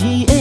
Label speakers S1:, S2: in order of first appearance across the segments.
S1: làm chi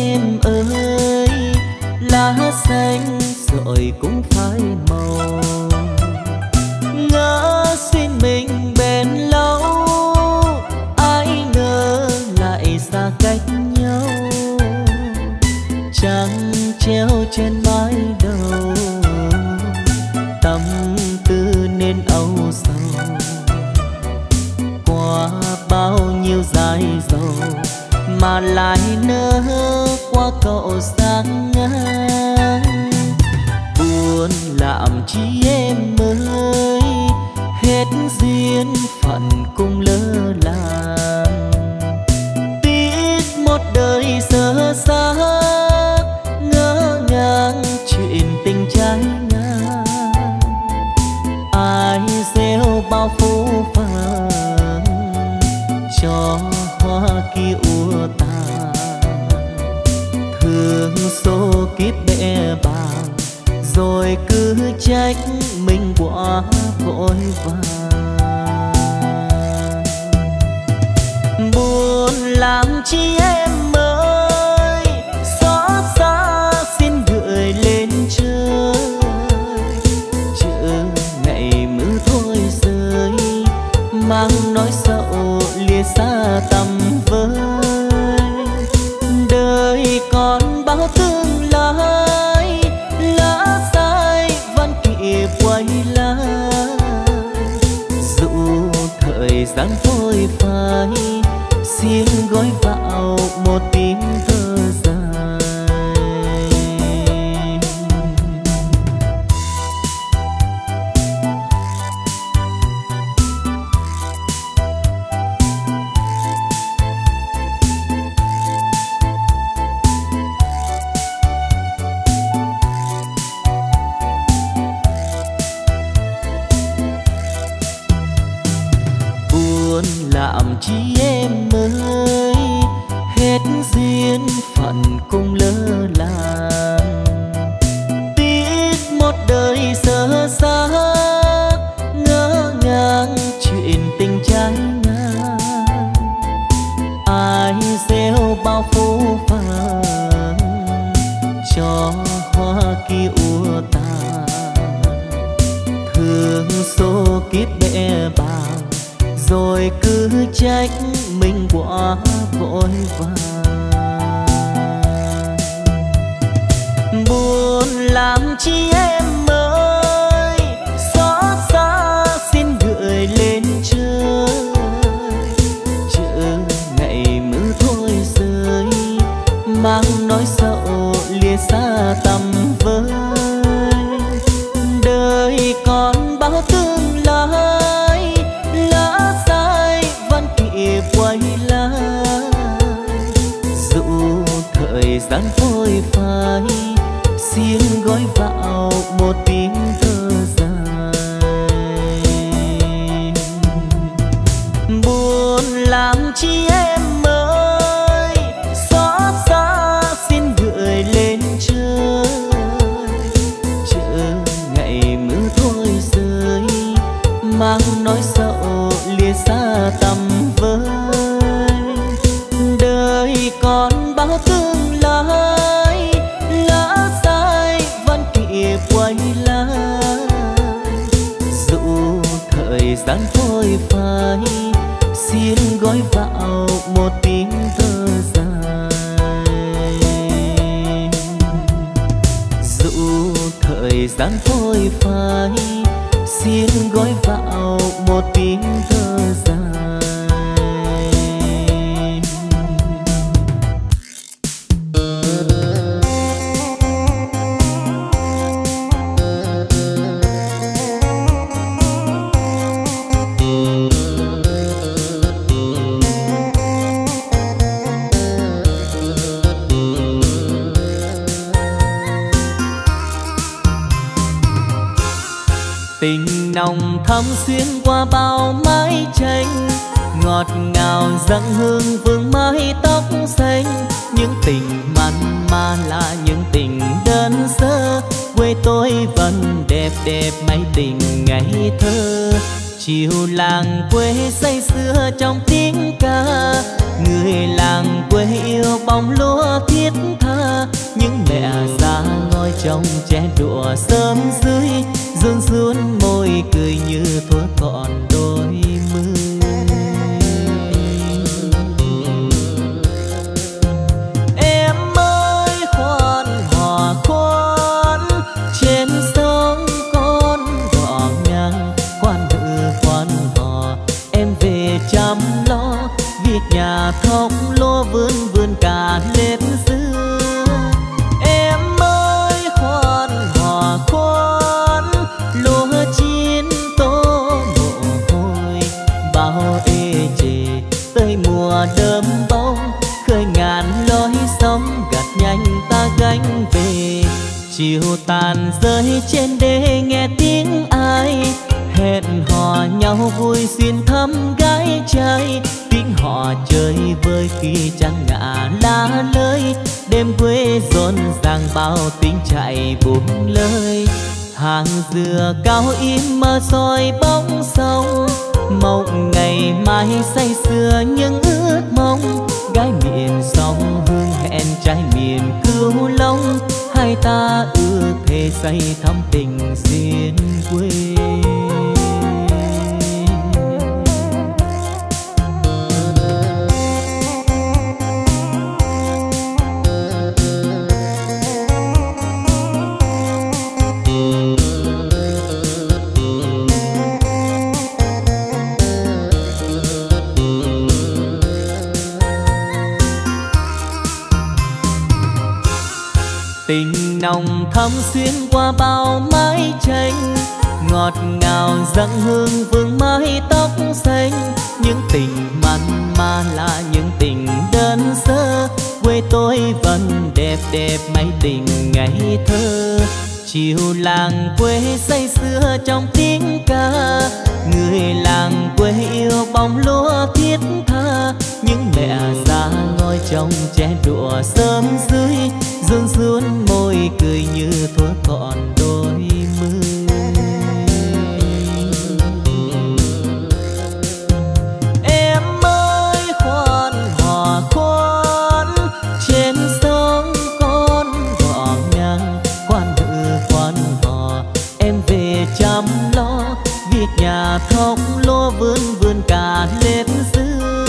S1: nhà thóc lúa vươn vươn cả lên xưa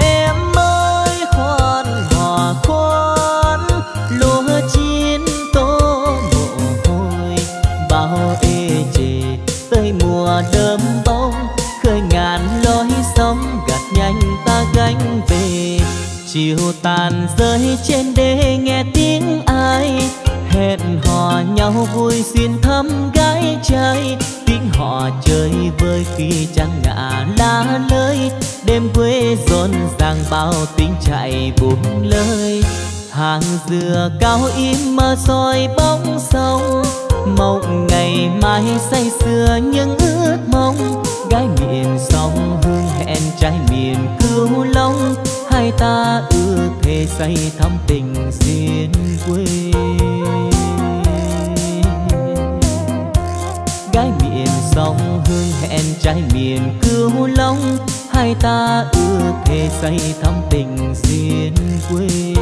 S1: em ơi khoan hòa khoan lúa chín tô mồ hôi. Bao ê chề, tới mùa đơm bông, khơi ngàn lối sóng gạt nhanh ta gánh về. Chiều tàn rơi trên đê nghe tiếng ai, hẹn hò nhau vui xuyên thăm gái trai chơi với khi trăng ngả lá lơi. Đêm quê rộn ràng bao tiếng chạy buông lơi. hàng dừa cao im mơ soi bóng sông. Mộng ngày mai say sưa những ước mong. Gái miền sông hương hẹn trai miền cửu long hai ta ước thề say thắm tình duyên quê. Sông hương hẹn trái miền cứu long. Hai ta ước thề say thắm tình duyên quê.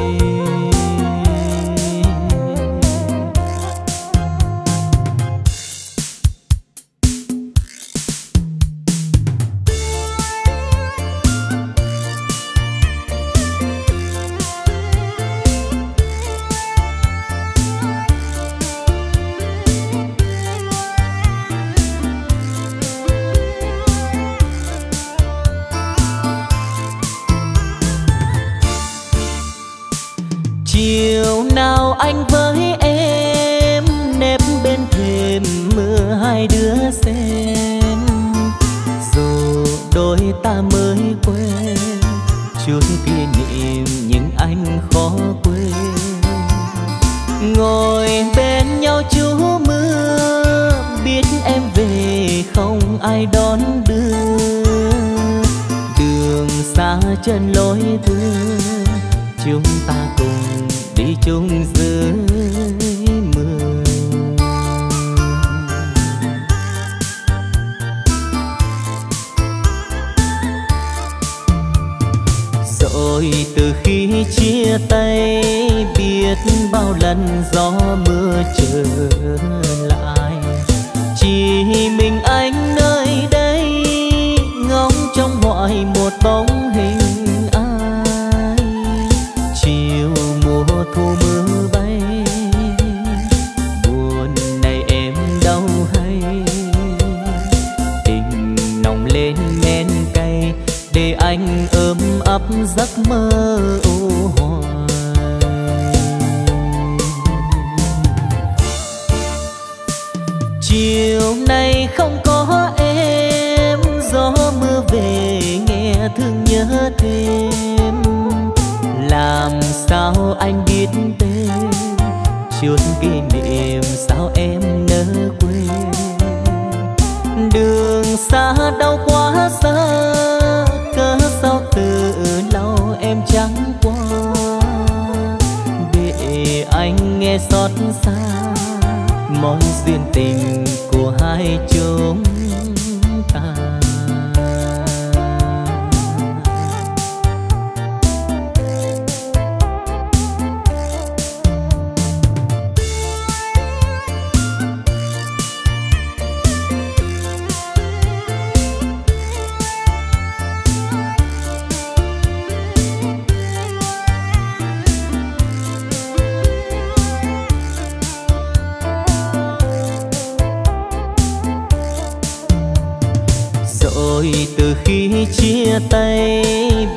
S1: từ khi chia tay,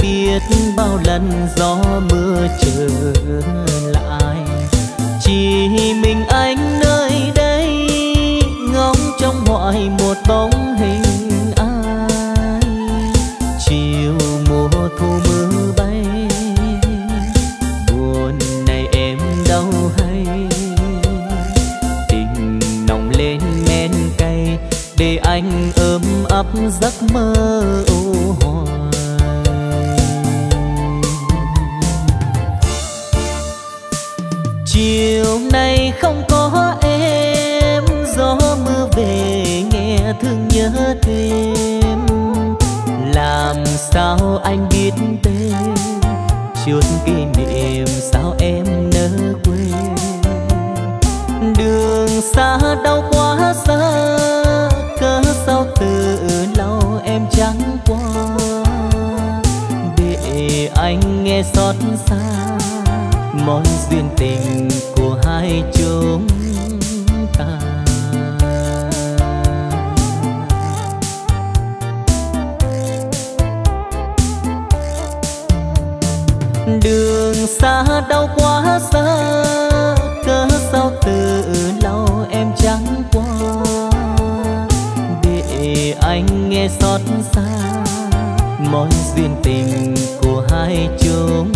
S1: biết bao lần gió mưa trở lại. Chỉ mình anh nơi đây, ngóng trong mọi một bóng hình giấc mơ ô hoài. Chiều nay không có em, gió mưa về nghe thương nhớ thêm. Làm sao anh biết tên chuột kỷ niệm sao em nỡ quên. Đường xa đau quá xa anh nghe xót xa mối duyên tình của hai chúng ta. Đường xa đau quá, xa cớ sao từ lâu em chẳng qua. Để anh nghe xót xa mối duyên tình hai chúng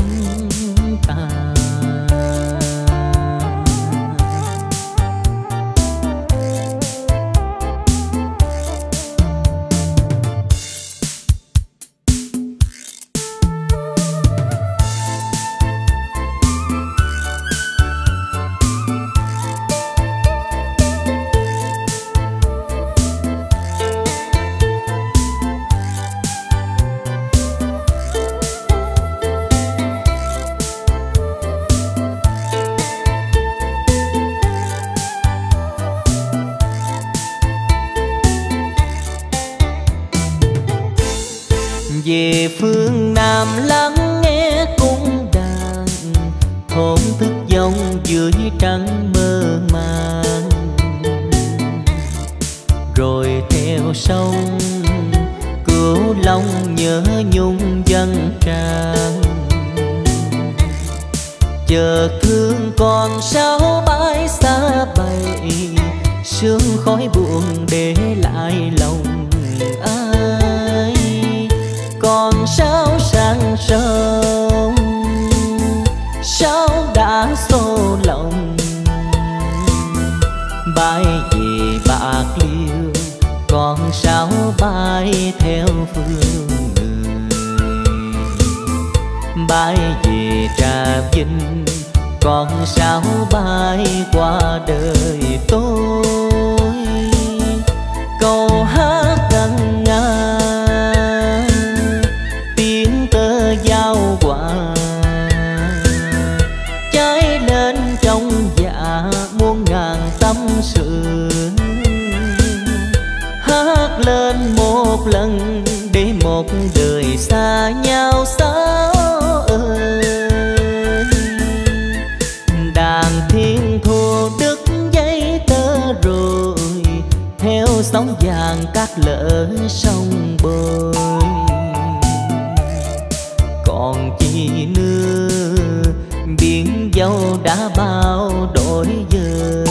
S1: đã bao đổi dời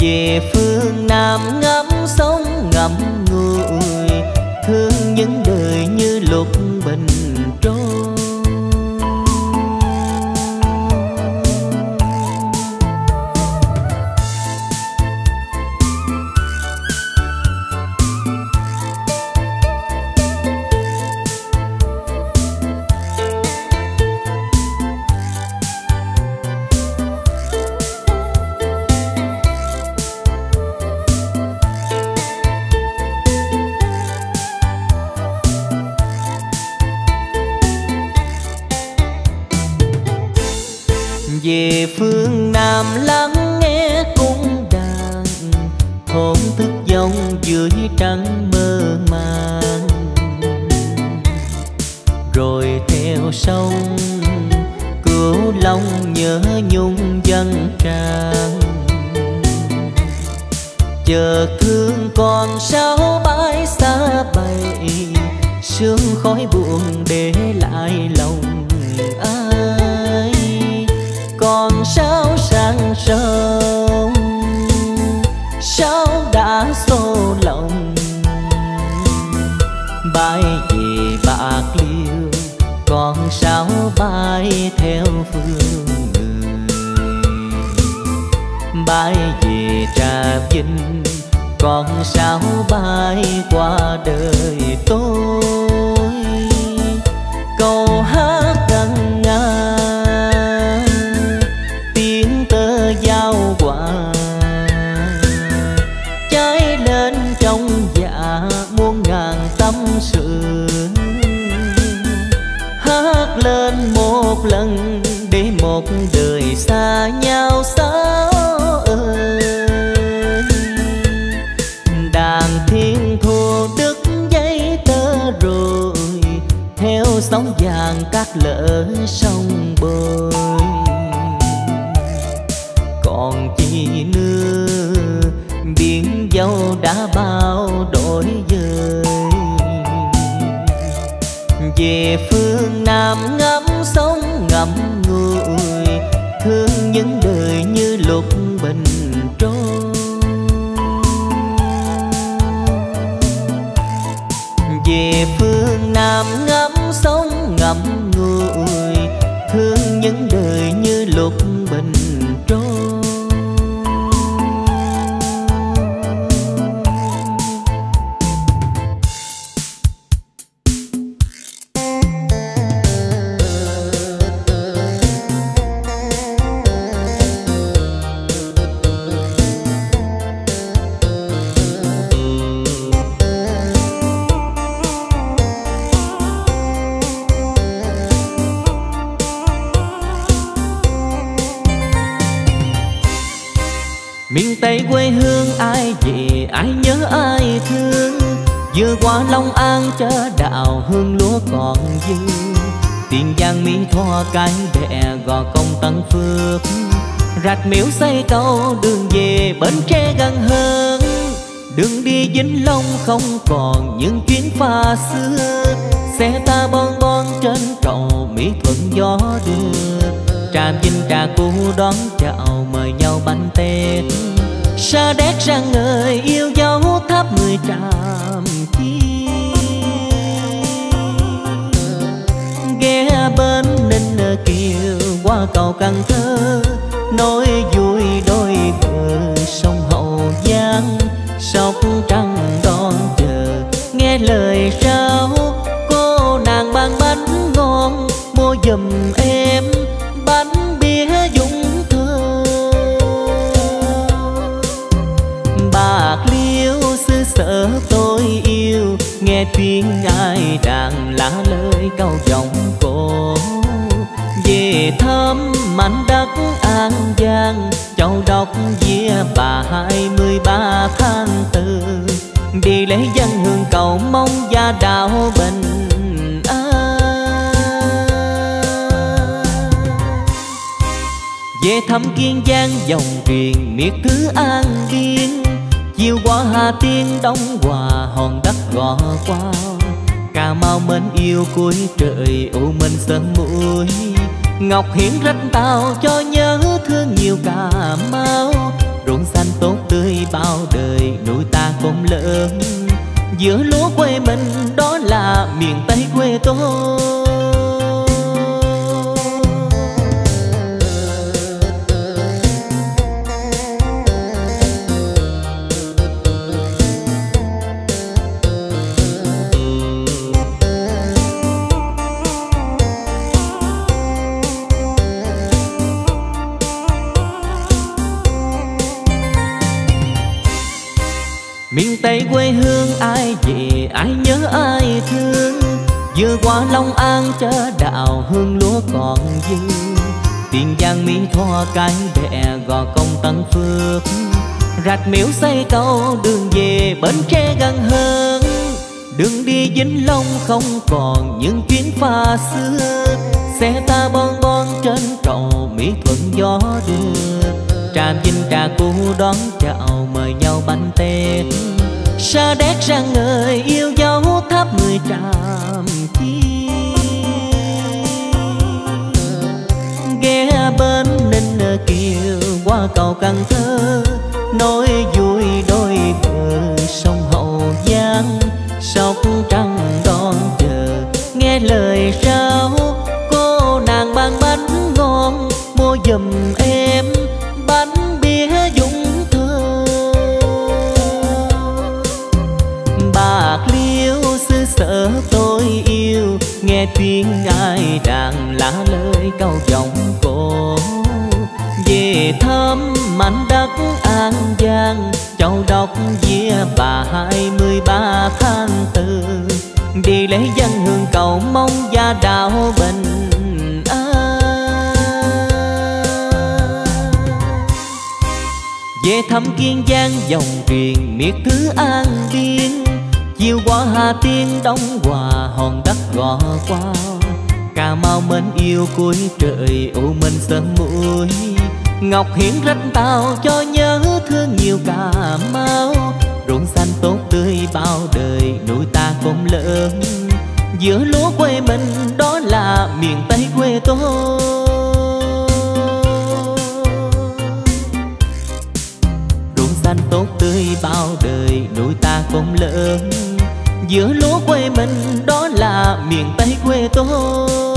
S1: về phương nam ngắm sông ngắm người, thương những đời như lục bình. cầu cần thơ nói vui đôi bờ sông hậu giang sóc trăng đón chờ, nghe lời ra than từ. Đi lễ dân hương cầu mong gia đạo bình về thăm kiên giang dòng truyền, miệt thứ an biên. Chiều qua hà tiên đông hòa, hòn đất gò qua cà mau mến yêu cuối trời, u minh sớm mũi. Ngọc hiển rách tao cho nhớ thương nhiều cà mau nuôi lớn giữa lúa quê mình đó là miền tây quê tôi. Chớ đạo hương lúa còn dư tiền giang mỹ thoa cái bè gò công tân phước. Rạch miễu xây cầu đường về bến tre gần hơn. Đường đi vĩnh long không còn những chuyến pha xưa. Xe ta bon bon trên cầu mỹ thuận gió đưa. Tràm vinh trà cũ đón chào mời nhau bánh tét, sa đéc ra người yêu dấu tháp mười tràm. Ghé bên ninh ờ, kiều qua cầu cần thơ. Nói vui đôi bờ sông hậu giang. Sóc trăng đón chờ, nghe lời sao cô nàng mang bánh ngon, mua giùm em bánh bía dũng thơ bà liêu, xứ sở tôi yêu, nghe tiếng ai đàn lá lời câu vọng về thăm mảnh đất an giang, châu đốc vía bà hai mươi ba tháng tư. Đi lễ dân hương cầu mong gia đạo bình về thăm kiên giang dòng truyền miệt thứ an biên, chiều qua hà tiên đông hòa hòn đất gò qua cà mau mến yêu cuối trời, u minh sớm mũi ngọc hiển rách tao, cho nhớ thương nhiều cà mau. Ruộng xanh tốt tươi bao đời nuôi ta cũng lớn. Giữa lúa quê mình, đó là miền tây quê tôi. Ruộng xanh tốt tươi bao đời nuôi ta cũng lớn. Giữa lúa quê mình, đó là miền tây quê tôi.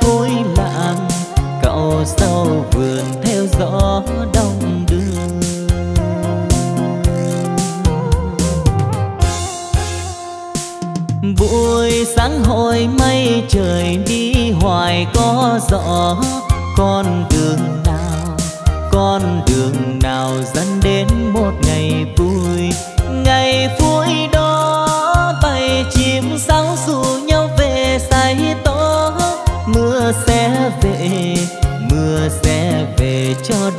S1: cối lạng cậu sau vườn theo gió đông đưa buổi sáng hồi mây trời đi, hoài có gió, con đường nào, con đường nào dẫn đến một ngày vui? Ngày vui đó mưa sẽ về cho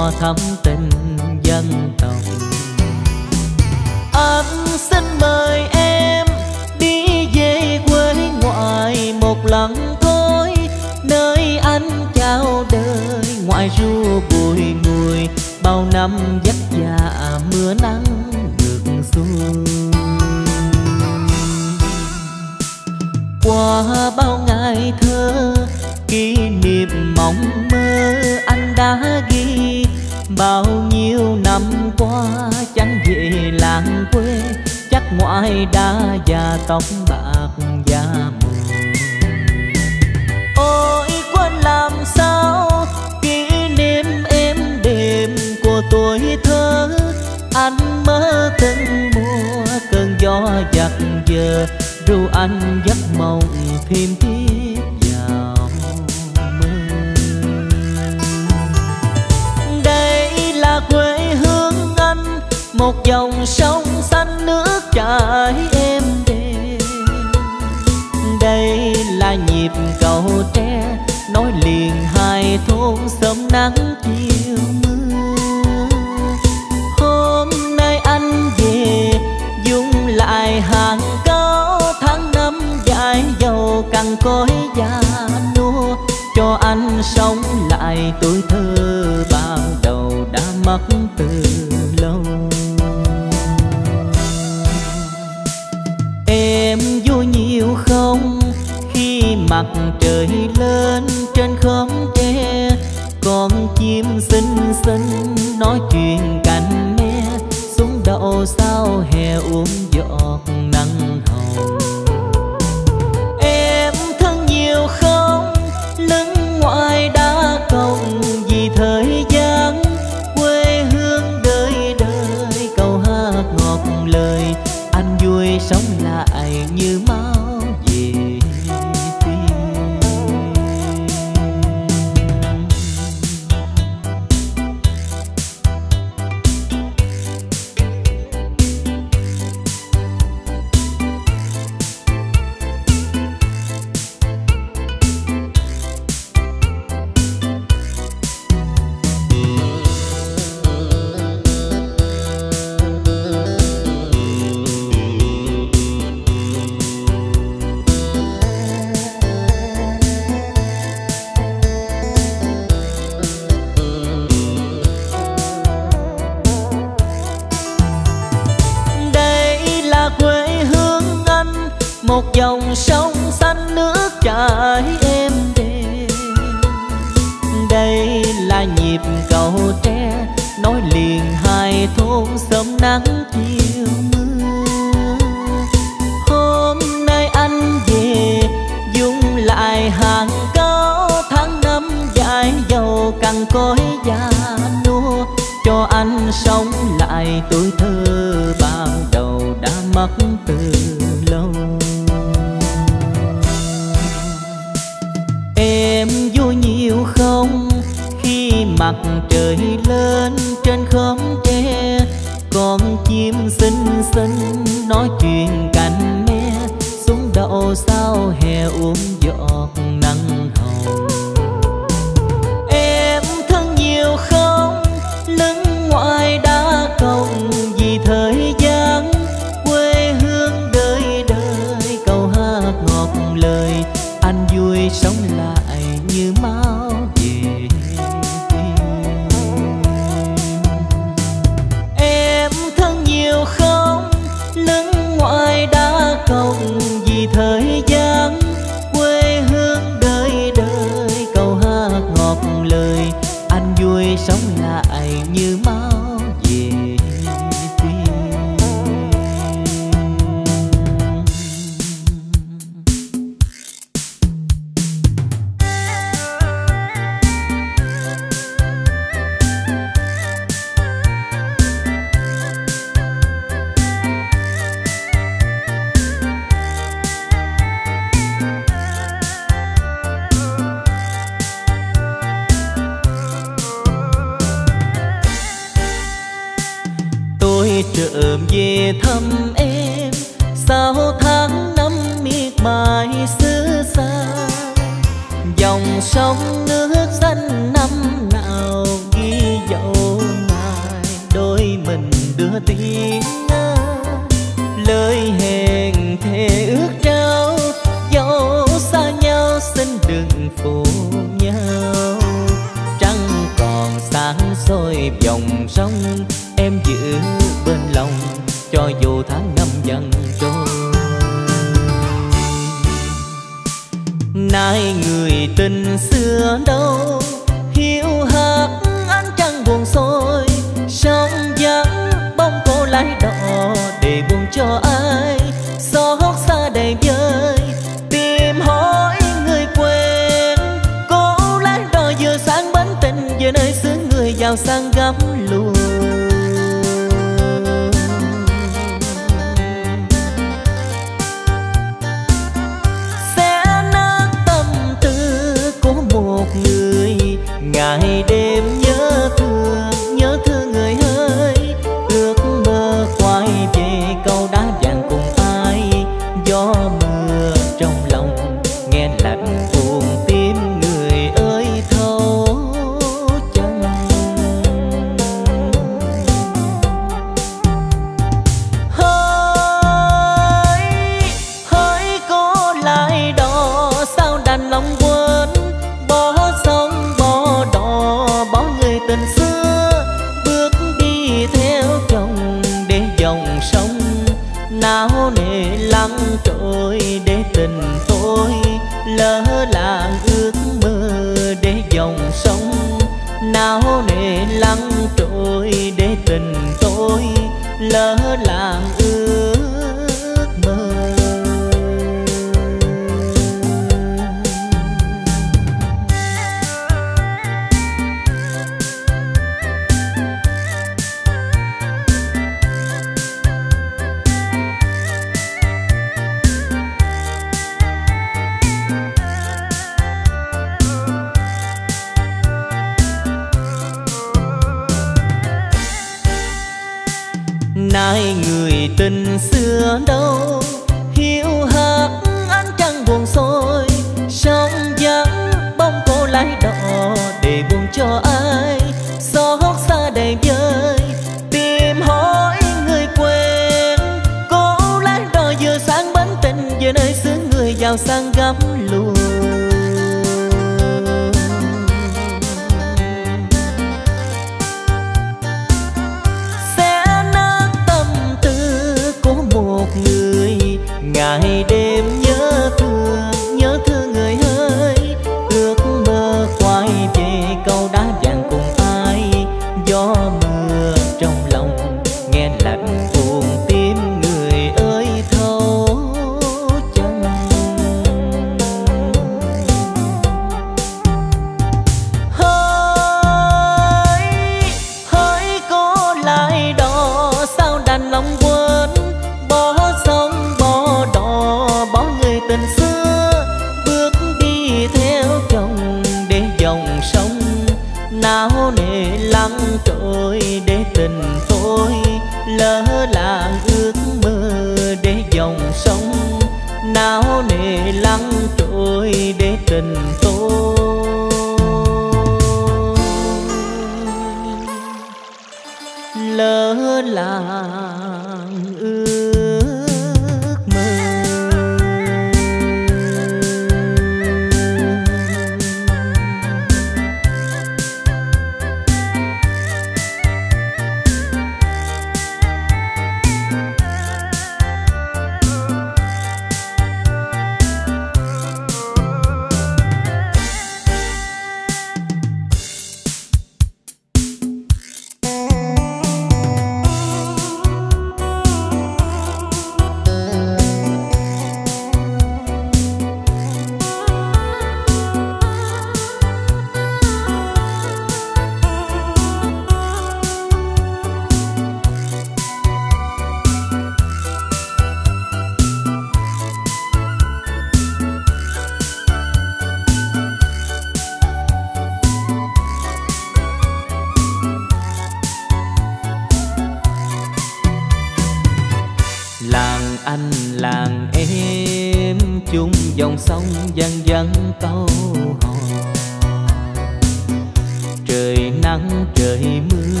S1: nắng trời mưa,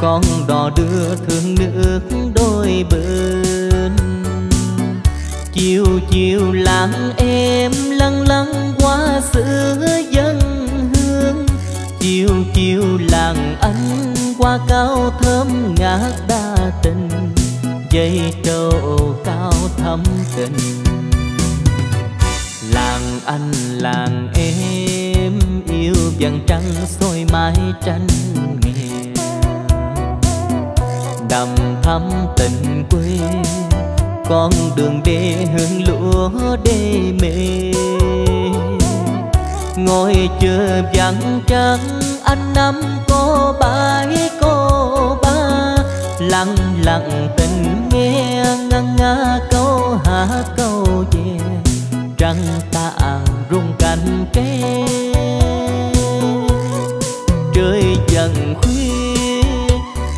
S1: con đò đưa thương nước đôi bên. Chiều chiều làng em lăn lăn qua giữa dân hương, chiều chiều làng anh qua cao thơm ngát đa tình, dây trâu cao thắm tình. Làng anh, làng em yêu vầng trăng soi mái tranh nghèo đầm thắm tình quê, con đường đê hương lúa đê mê. Ngồi chờ vắng trắng, anh năm cô bãi cô ba. Lặng lặng tình nghe ngân nga câu hát câu về trăng ta rung cánh cây dần khuya,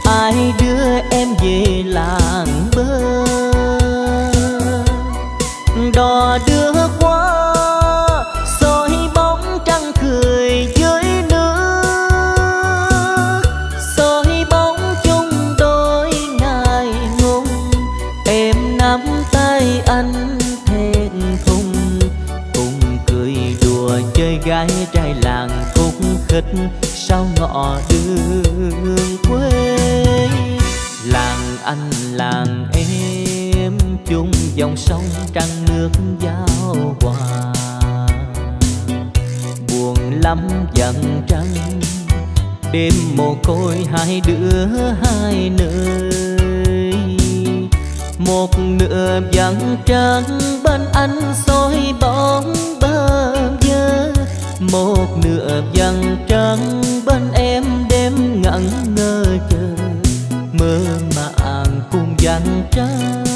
S1: ai đưa em về làng bơ? Đò đưa qua, soi bóng trăng cười dưới nước. Soi bóng chung đôi ngày ngùng em nắm tay anh thẹn thùng. Cùng cười đùa chơi gái trai làng khúc khích sao ngọ đường quê? Làng anh, làng em, chung dòng sông trăng nước giao hòa. Buồn lắm dần trăng, đêm mồ côi hai đứa hai nơi. Một nửa vắng trăng bên anh soi bóng bơ vơ một nửa vàng trắng bên em đêm ngẩn ngơ chờ. Mơ màng cùng dàn trăng.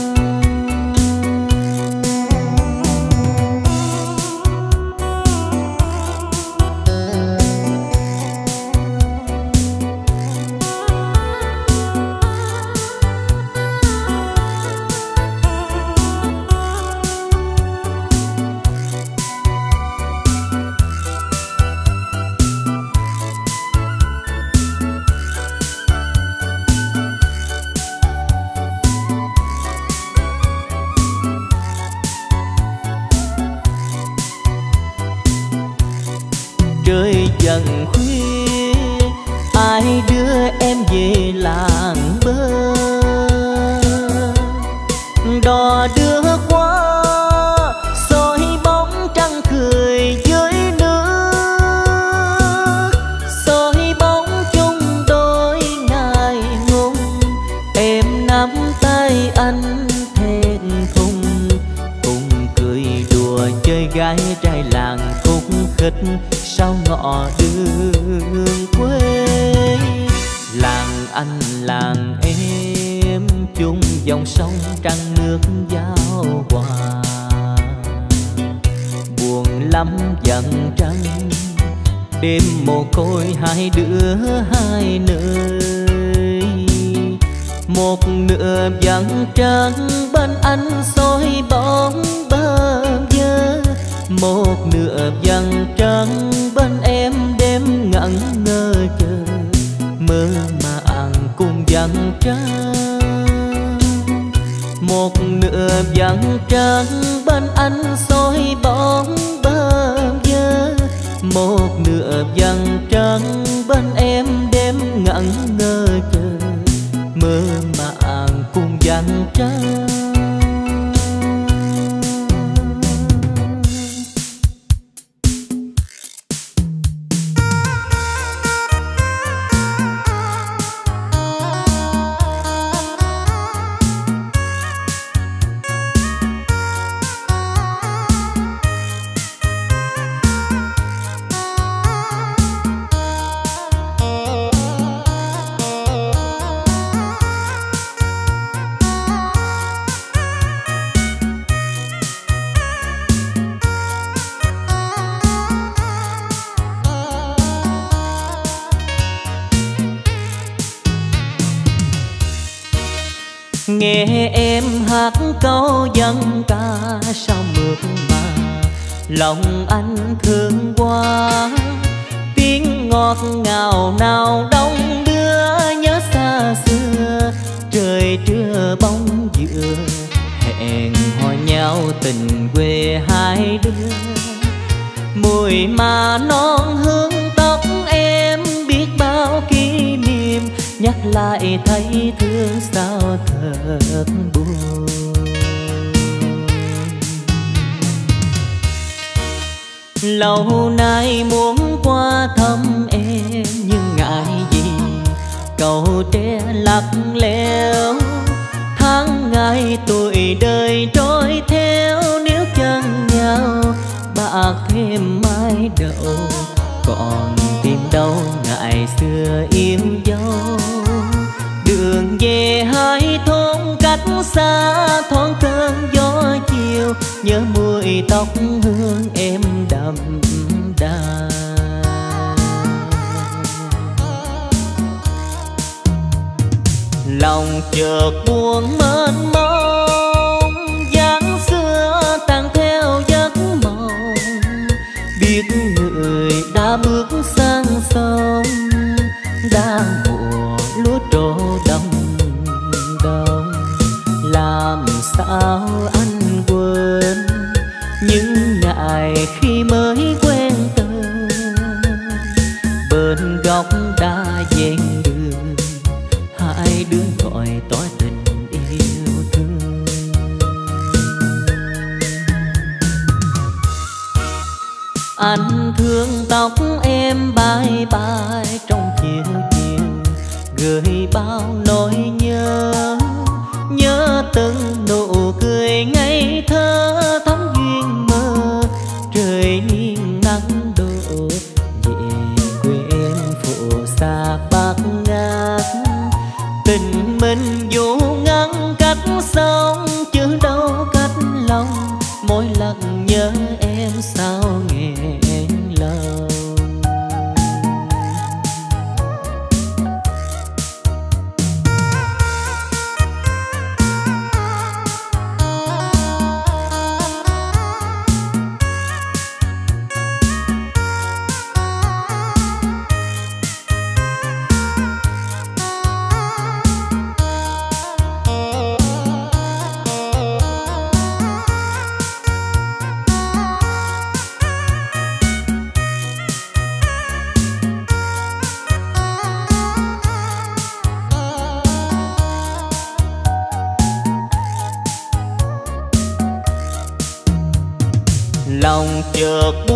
S1: một nửa vầng trăng bên em đêm ngẩn ngơ chờ. Mơ màng cùng vầng trăng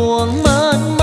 S1: chảy mến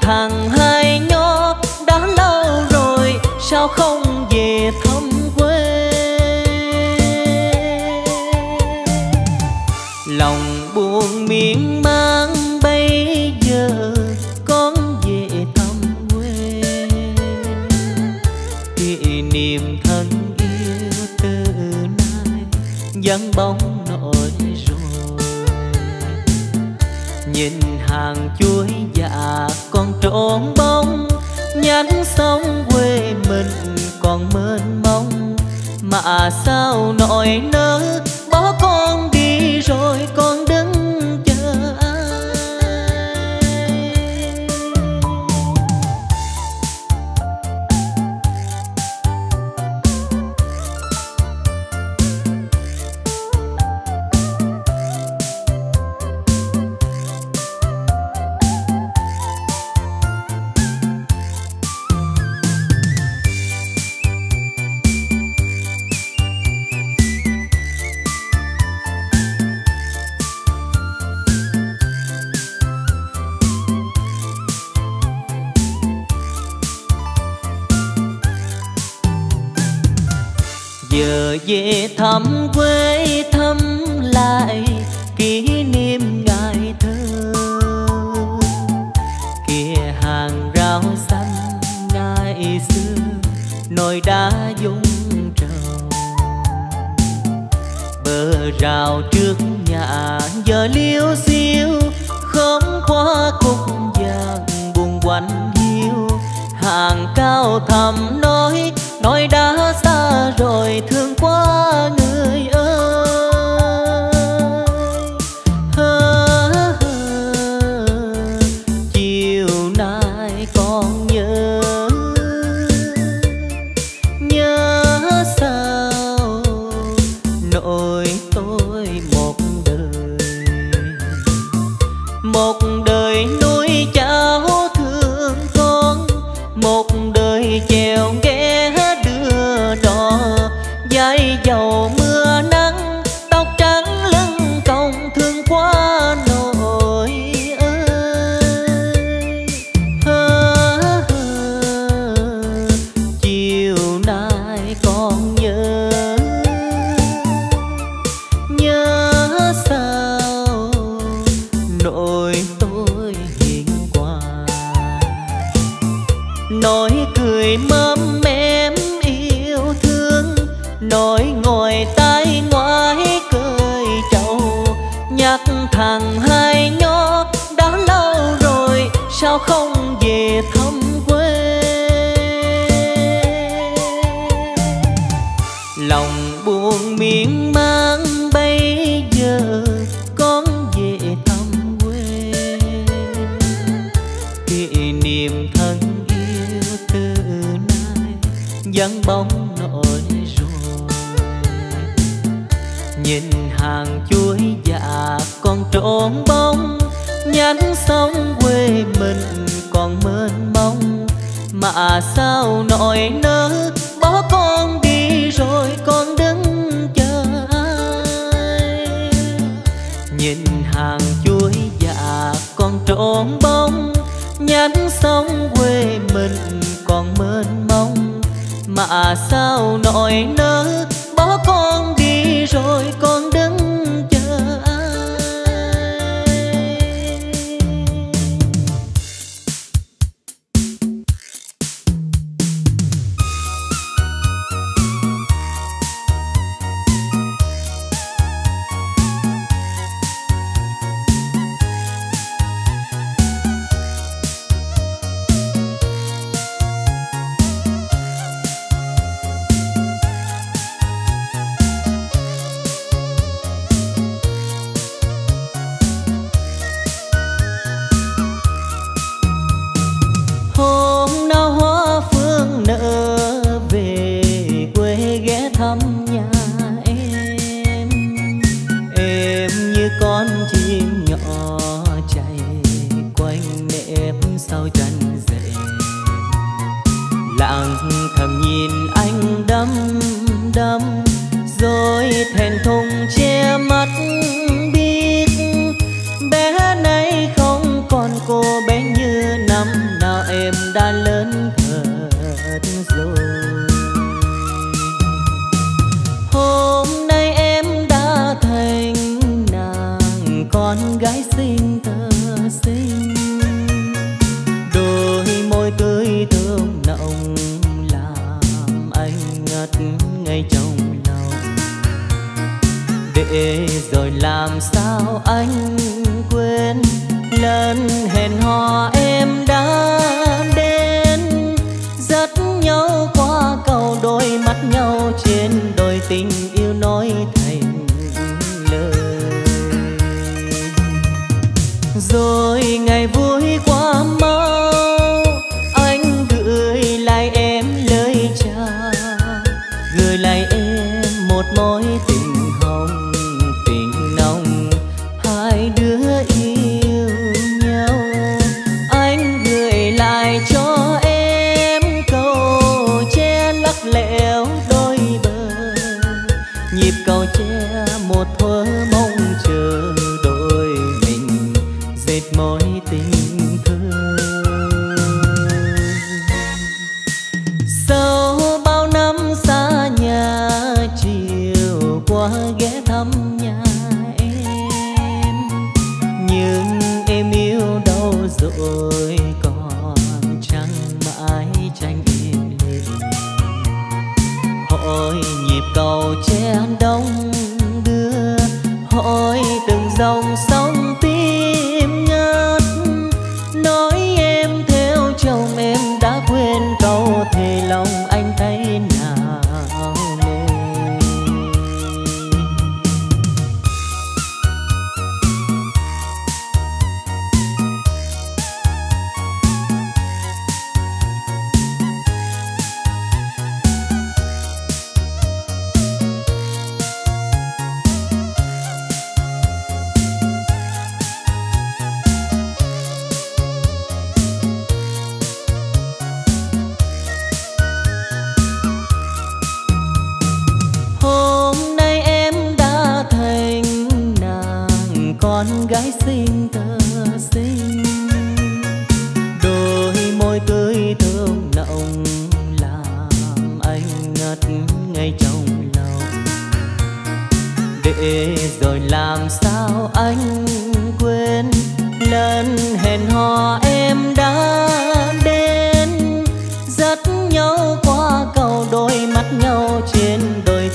S1: thằng hai nhó đã lâu rồi, sao không về thăm quê? Lòng buồn miên man bây giờ con về thăm quê. Kỷ niệm thân yêu từ nay vẫn bóng trộn bông, nhắn sông quê mình còn mênh mông. Mà sao nỗi nỡ bỏ con đi rồi con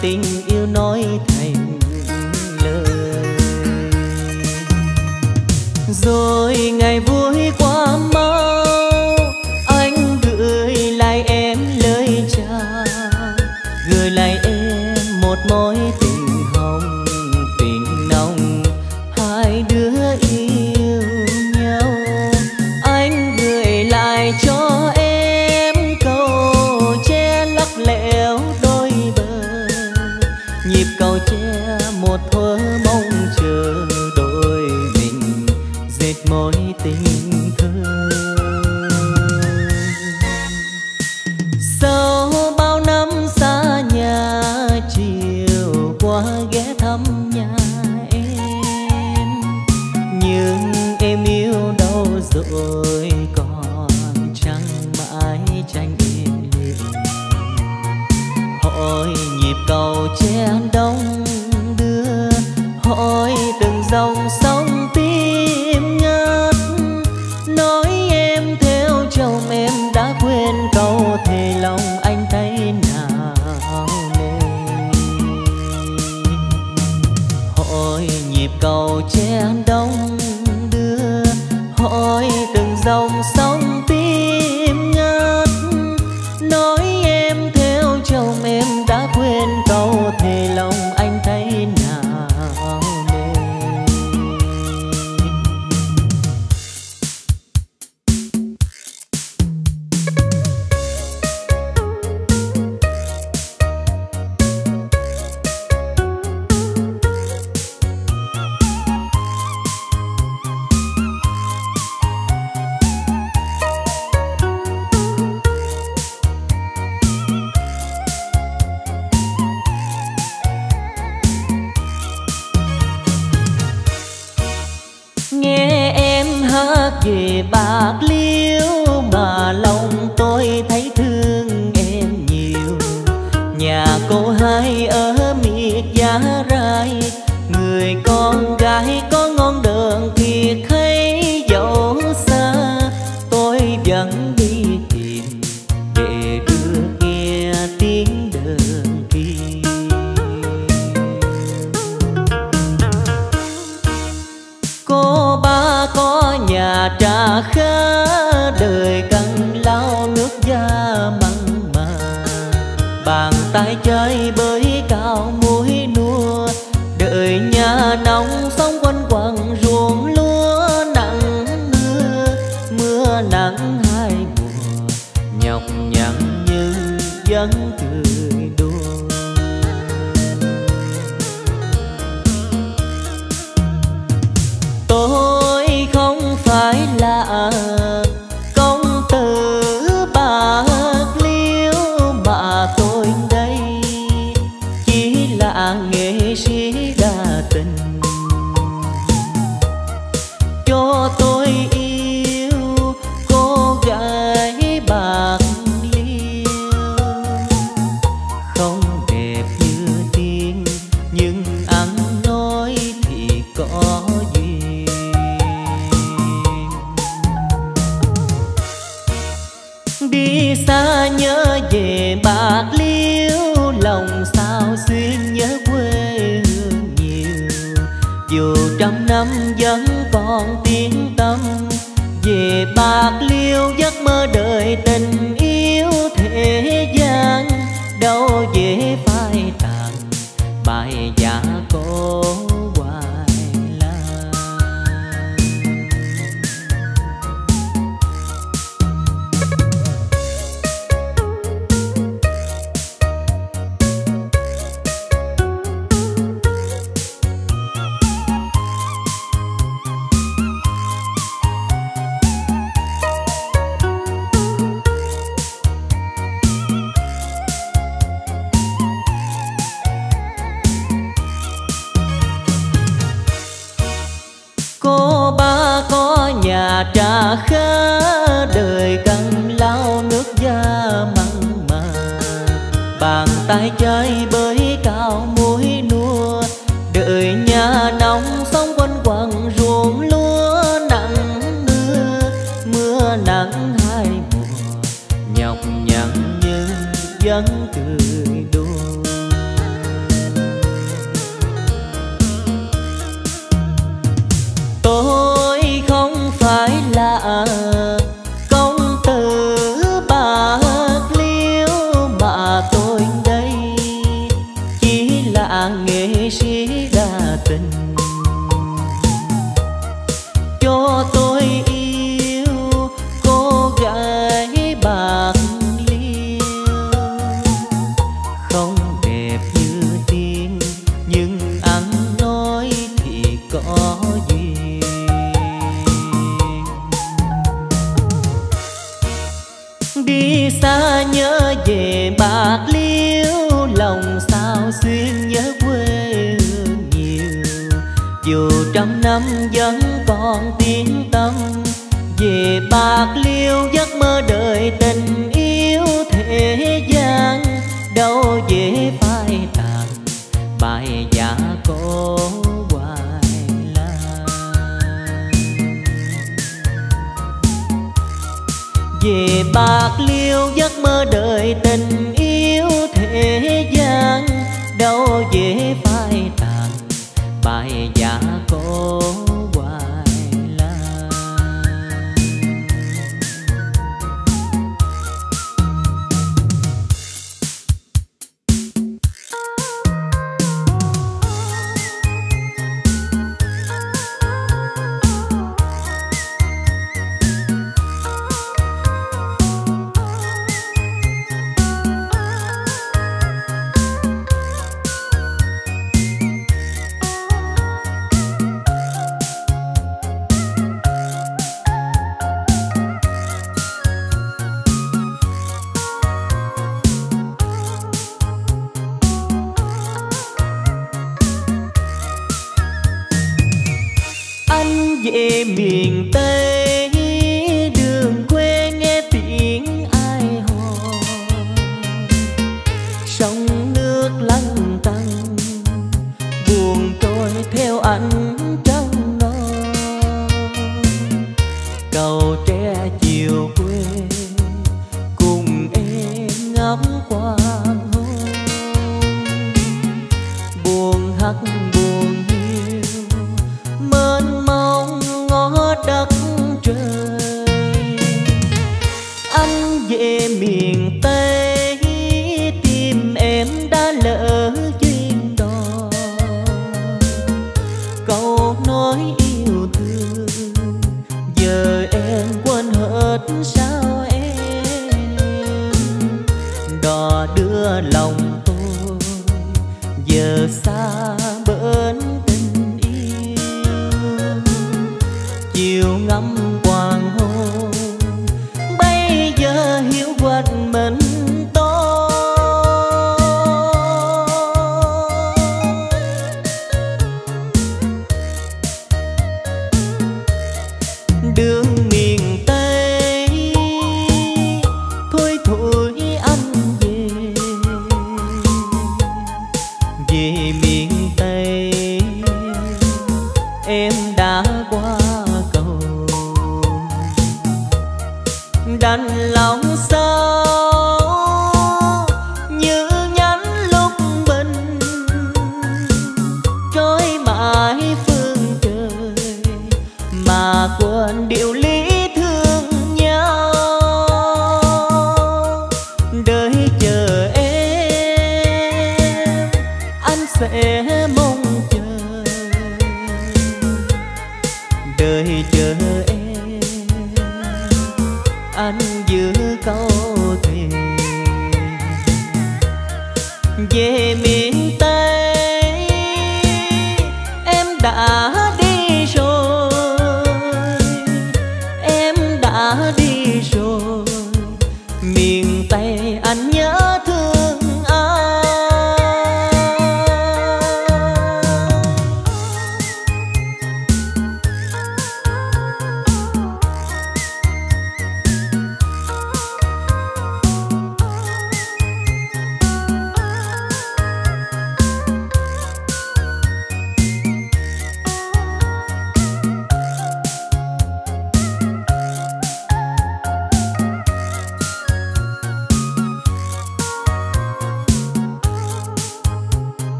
S1: tình yêu nói thành lời. Rồi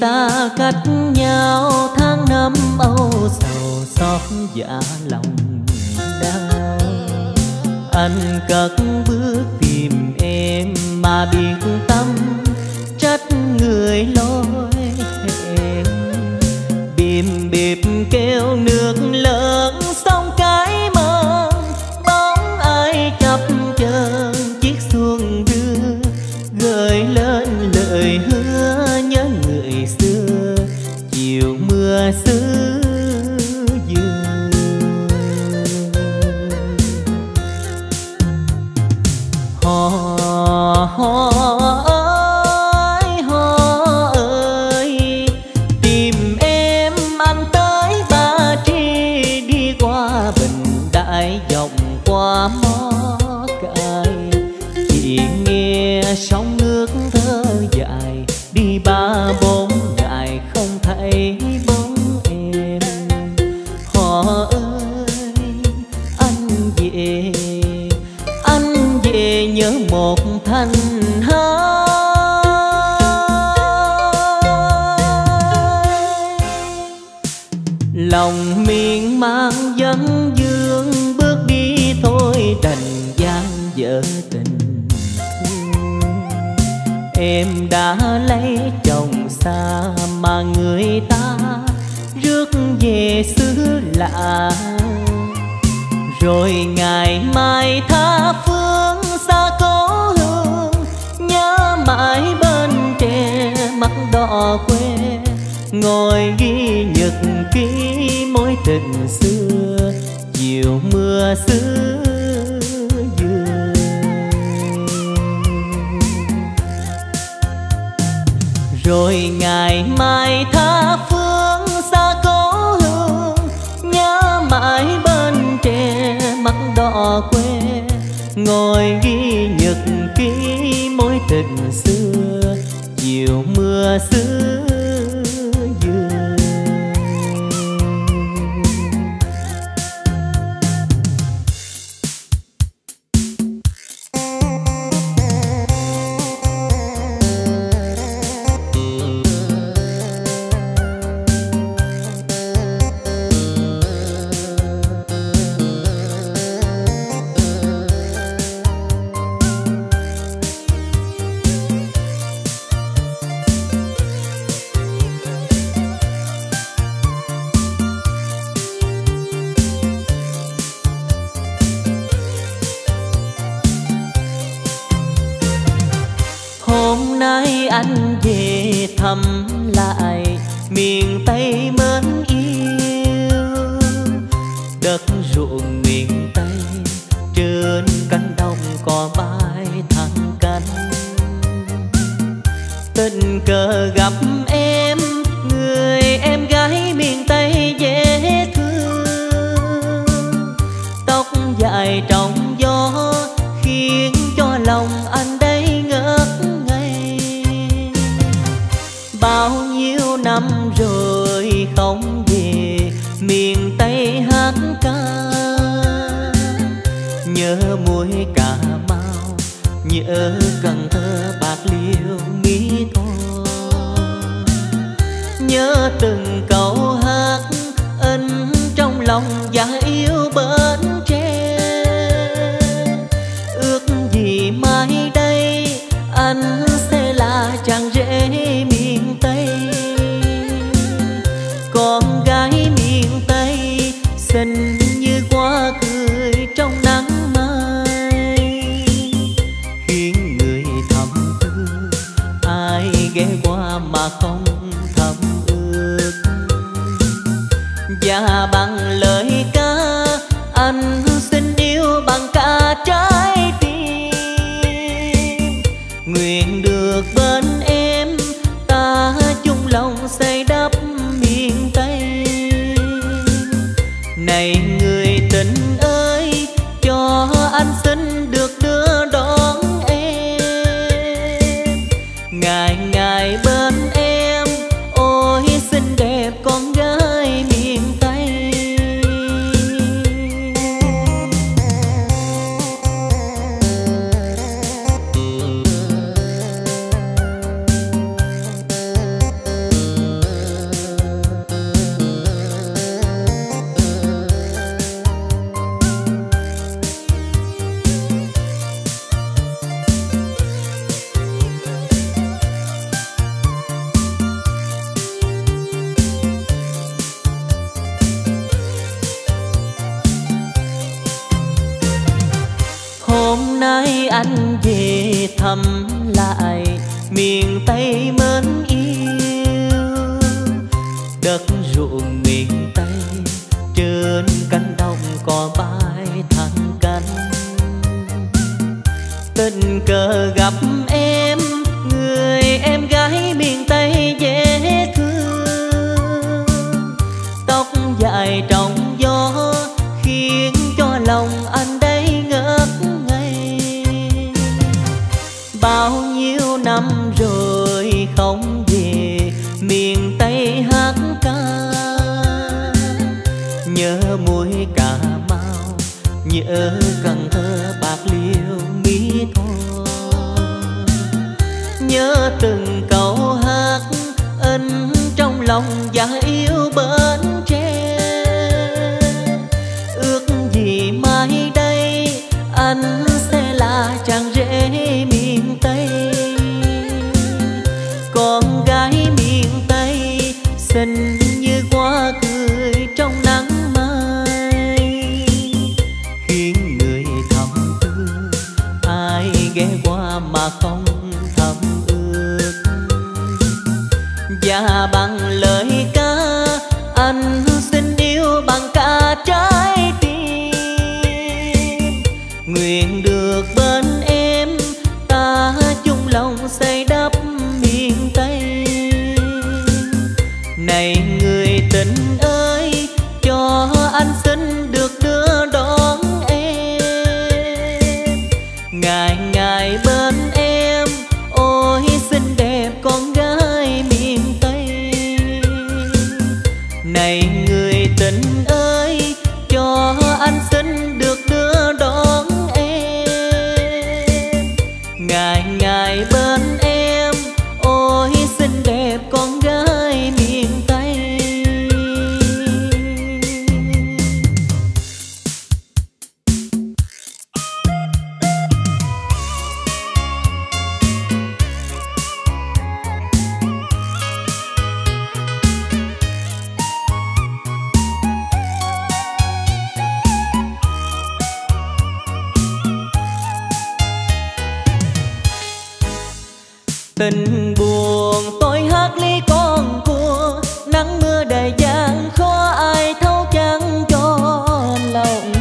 S1: xa cách nhau tháng năm, âu sầu xót dạ lòng đau. Anh cất bước tìm em mà biệt tâm, trách người lối câu hát in trong lòng gia tình buồn, tôi hát ly con cua nắng mưa đầy gian khó ai thấu chẳng cho lòng.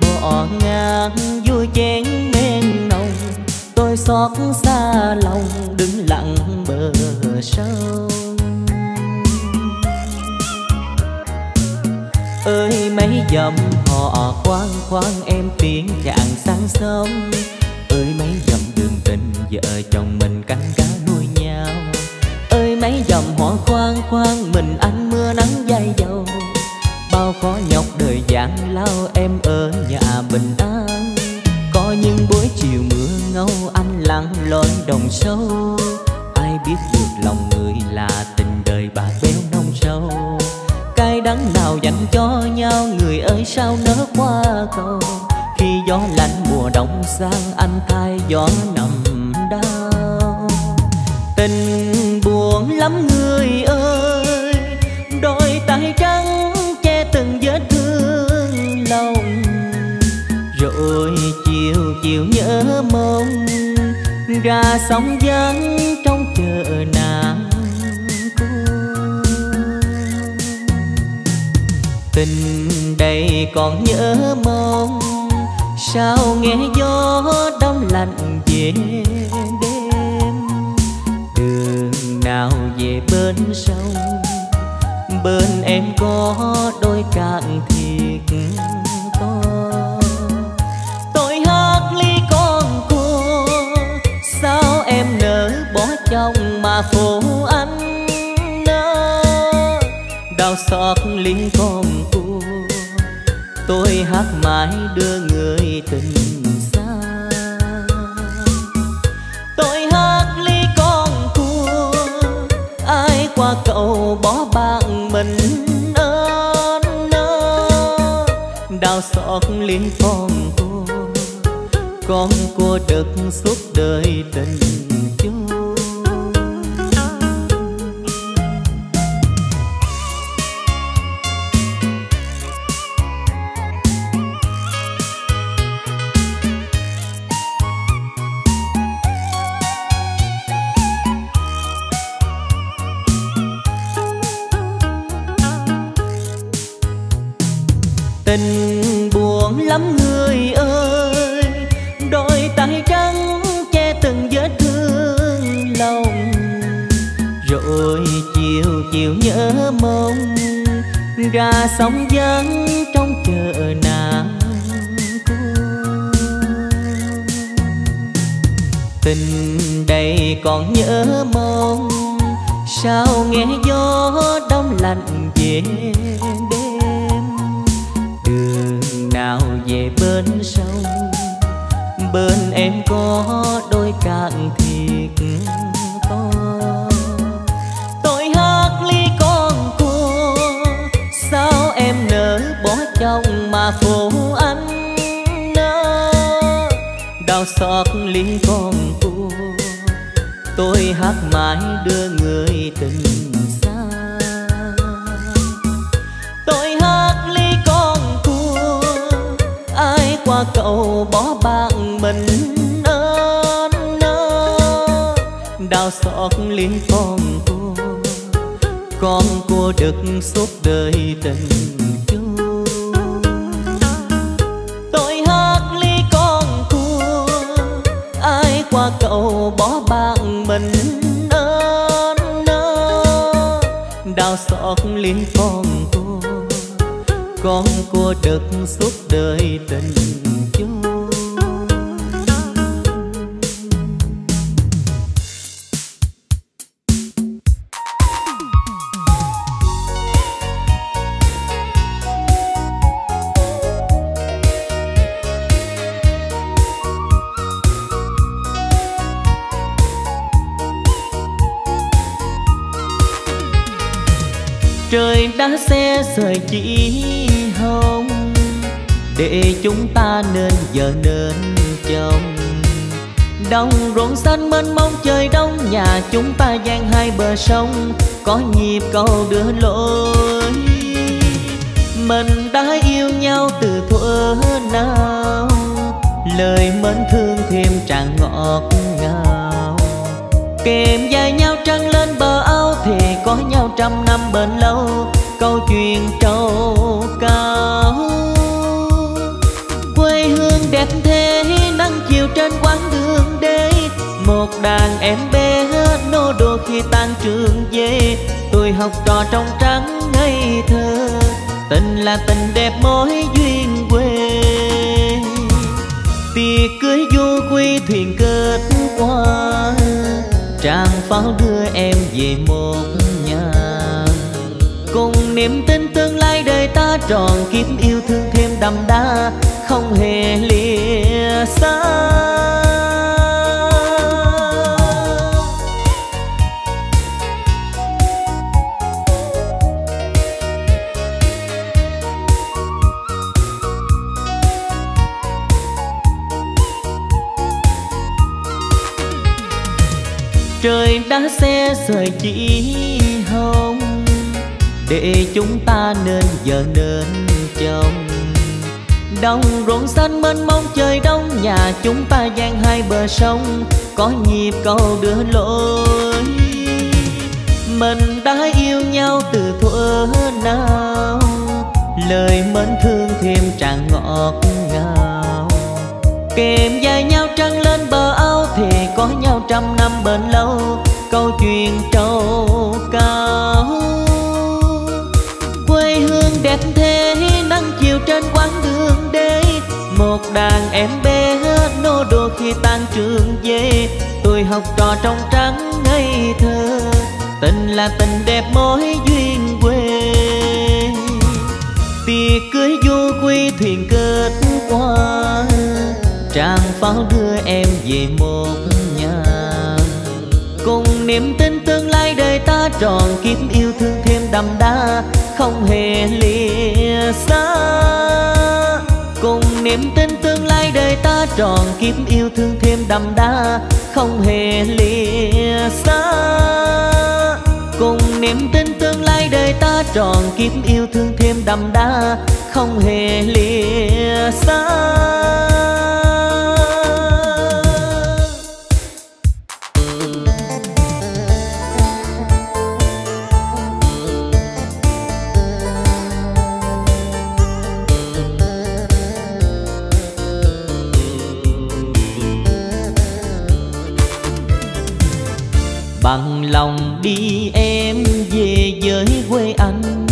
S1: Bỏ ngang, vui chén men nồng, tôi xót xa lòng, đứng lặng bờ sông. Ơi, mấy dầm họ khoan khoan em tiếng chạng sáng sớm ơi, mấy dầm đường tình vợ chồng mình canh khoan mình anh mưa nắng dai dầu. Bao khó nhọc đời gian lao em ở nhà bình an. Có những buổi chiều mưa ngâu anh lặng lối đồng sâu. Ai biết được lòng người là tình đời bà béo nông sâu. Cay đắng nào dành cho nhau, người ơi sao nỡ qua cầu. Khi gió lạnh mùa đông sang, anh thay gió nằm lắm người ơi. Đôi tay trắng che từng vết thương lòng. Rồi chiều chiều nhớ mong, ra sóng vắng trong chợ nàng tình đây còn nhớ mong, sao nghe gió đông lạnh về về bên sông. Bên em có đôi cạn thiệt to. Tôi hát ly con cua, sao em nỡ bỏ chồng mà phụ anh nỡ đau xót ly con cua, tôi hát mãi đưa người tình xót lên con cô, con cô đất suốt đời tình con cô, con cô đực suốt đời tình chúa. tôi hát ly con cua ai qua cậu bỏ bạn mình ơn nơ đau xót ly con cô, con cô đực suốt đời tình chung đã xe rời chỉ hồng để chúng ta nên vợ nên chồng. Đồng ruộng xanh mênh mông, trời đông, nhà chúng ta gian hai bờ sông. Có nhịp cầu đưa lối. Mình đã yêu nhau từ thuở nào. Lời mến thương thêm tràn ngọt ngào. Kèm dài nhau trăng lên bờ ao, thì có nhau trăm năm bền lâu. Em bé nô đùa khi tan trường về. Tôi học trò trong trắng ngây thơ, tình là tình đẹp mối duyên quê. Tiệc cưới du quy thuyền kết qua, tràng pháo đưa em về một nhà. Cùng niềm tin tương lai đời ta tròn kiếp yêu thương thêm đậm đà, không hề lìa xa. Em sẽ rời chị chỉ hồng để chúng ta nên vợ nên chồng. Đồng ruộng xanh mênh mông, trời đông, nhà chúng ta gian hai bờ sông. Có nhịp cầu đưa lối. Mình đã yêu nhau từ thuở nào. Lời mến thương thêm tràn ngọt ngào. Kèm dài nhau trăng lên bờ âu thì có nhau trăm năm bền lâu câu chuyện trầu cao quê hương đẹp thế, nắng chiều trên quãng đường đê. Một đàn em bé nô đùa khi tan trường về tôi học trò trong trắng ngây thơ, tình là tình đẹp mối duyên quê. Tiệc cưới du quy thuyền kết qua, tràng pháo đưa em về một niềm tin tương lai đời ta tròn kiếp yêu thương thêm đậm đà, không hề lìa xa. Cùng niềm tin tương lai đời ta tròn kiếp yêu thương thêm đậm đà, không hề lìa xa. Cùng niềm tin tương lai đời ta tròn kiếp yêu thương thêm đậm đà, không hề lìa xa. Bằng lòng đi em về với quê anh.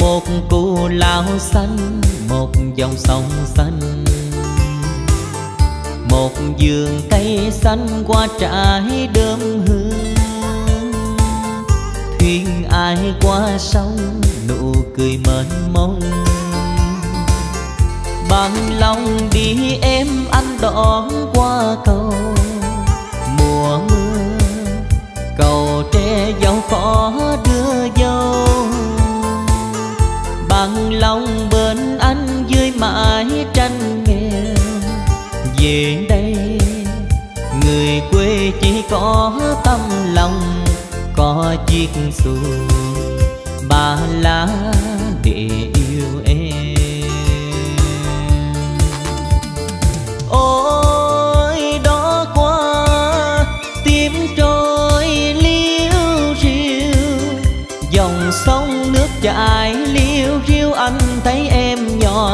S1: Một cù lao xanh, một dòng sông xanh. Một vườn cây xanh qua trải đơm hương. Thuyền ai qua sông, nụ cười mến mông. Bằng lòng đi em, anh đón qua cầu cầu tre dâu có đưa dâu. Bằng lòng bên anh dưới mãi tranh nghèo về đây, người quê chỉ có tâm lòng, có chiếc xuồng, ba lá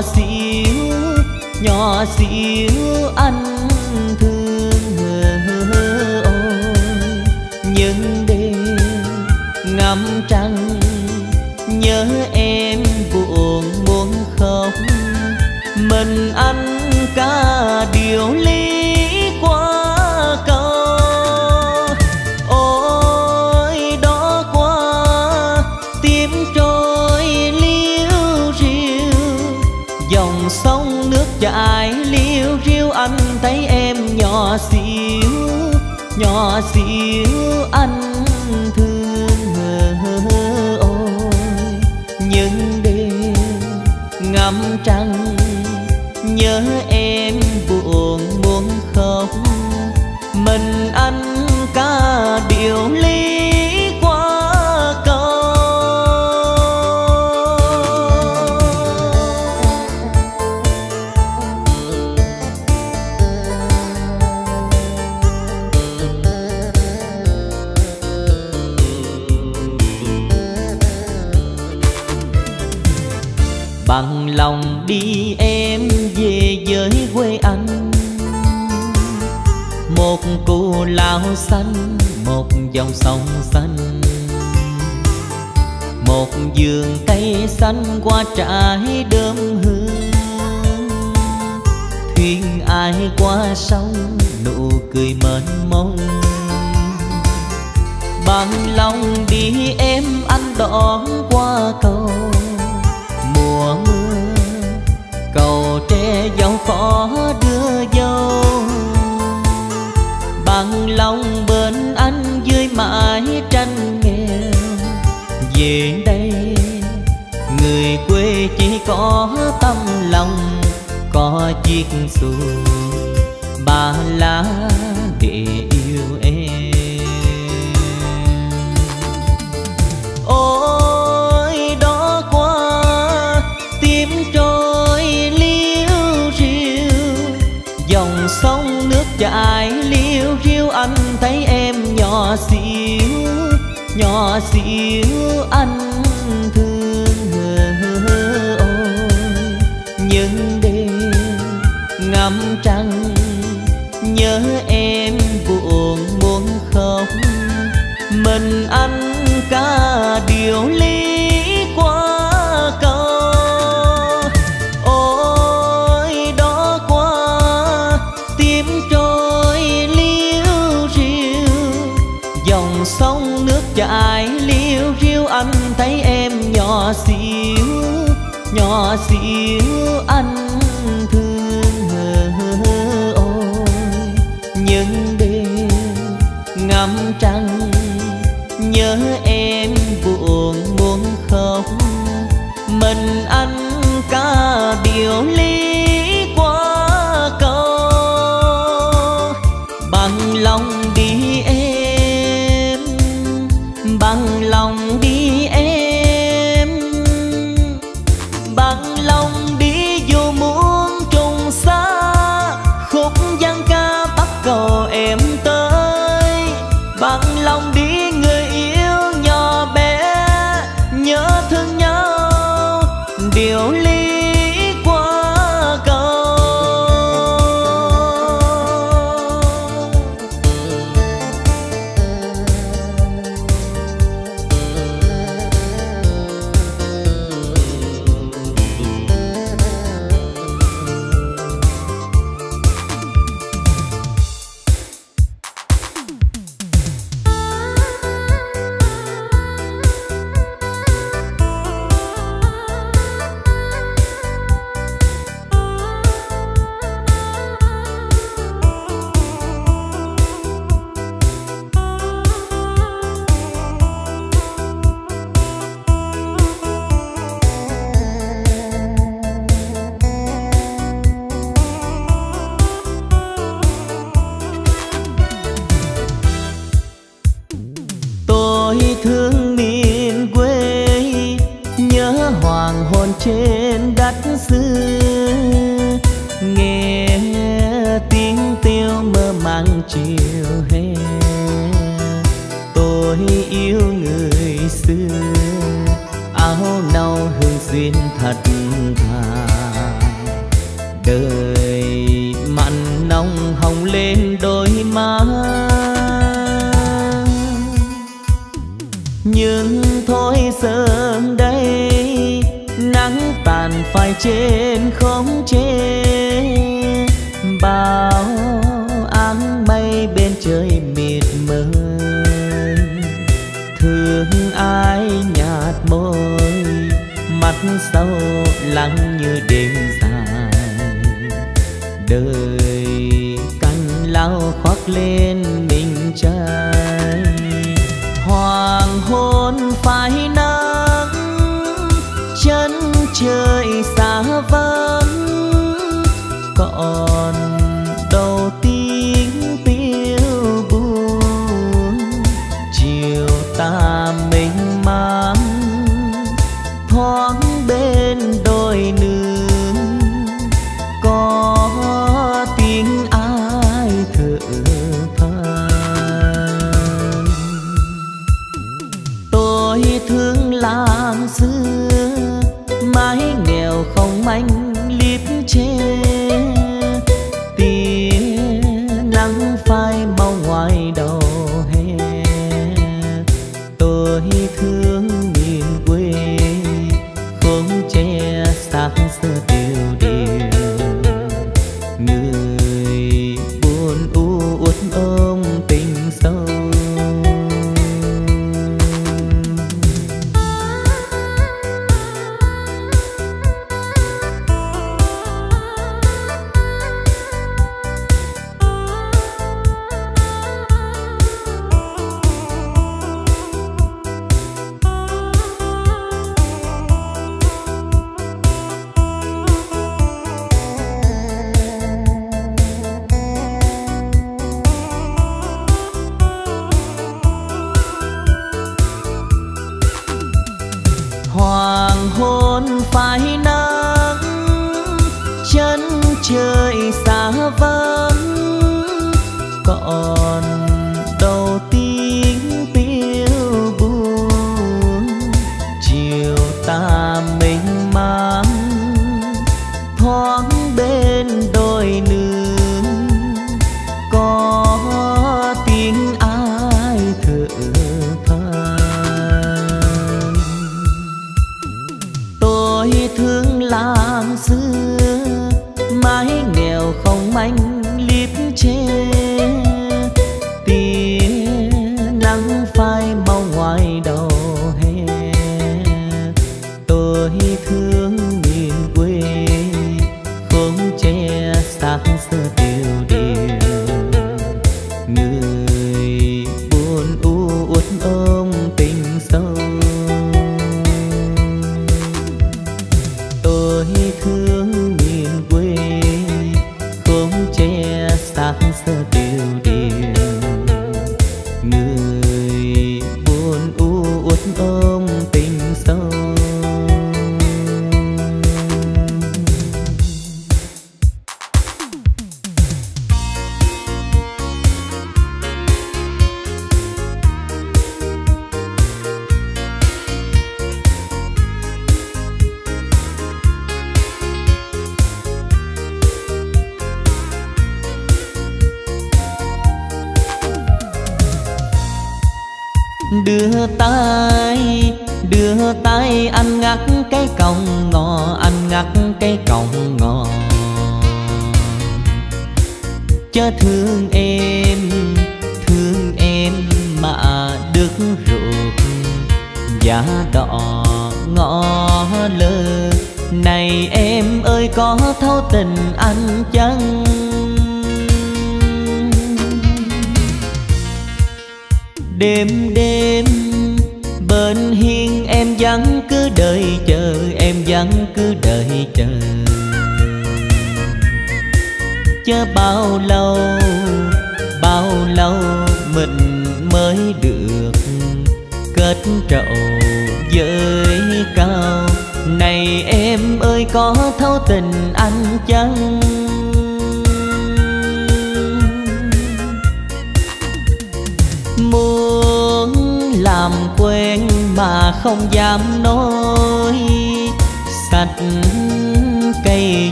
S1: nhỏ xíu nhỏ xíu anh thương ôi những đêm ngắm trăng, nhớ em buồn muốn khóc. Mình anh ca điều ly nhỏ đi, em về với quê anh. Một cù lao xanh, một dòng sông xanh. Một vườn cây xanh qua trải đơm hương. Thuyền ai qua sông, nụ cười mênh mông. Bằng lòng đi em anh đón qua cầu. Cầu tre đưa dâu. Bằng lòng bên anh dưới mãi tranh nghèo. Về đây, người quê chỉ có tâm lòng, có chiếc xuồng, ba lá để yêu. Nhỏ xíu anh sông liêu riêu anh thấy em nhỏ xíu nhỏ xíu anh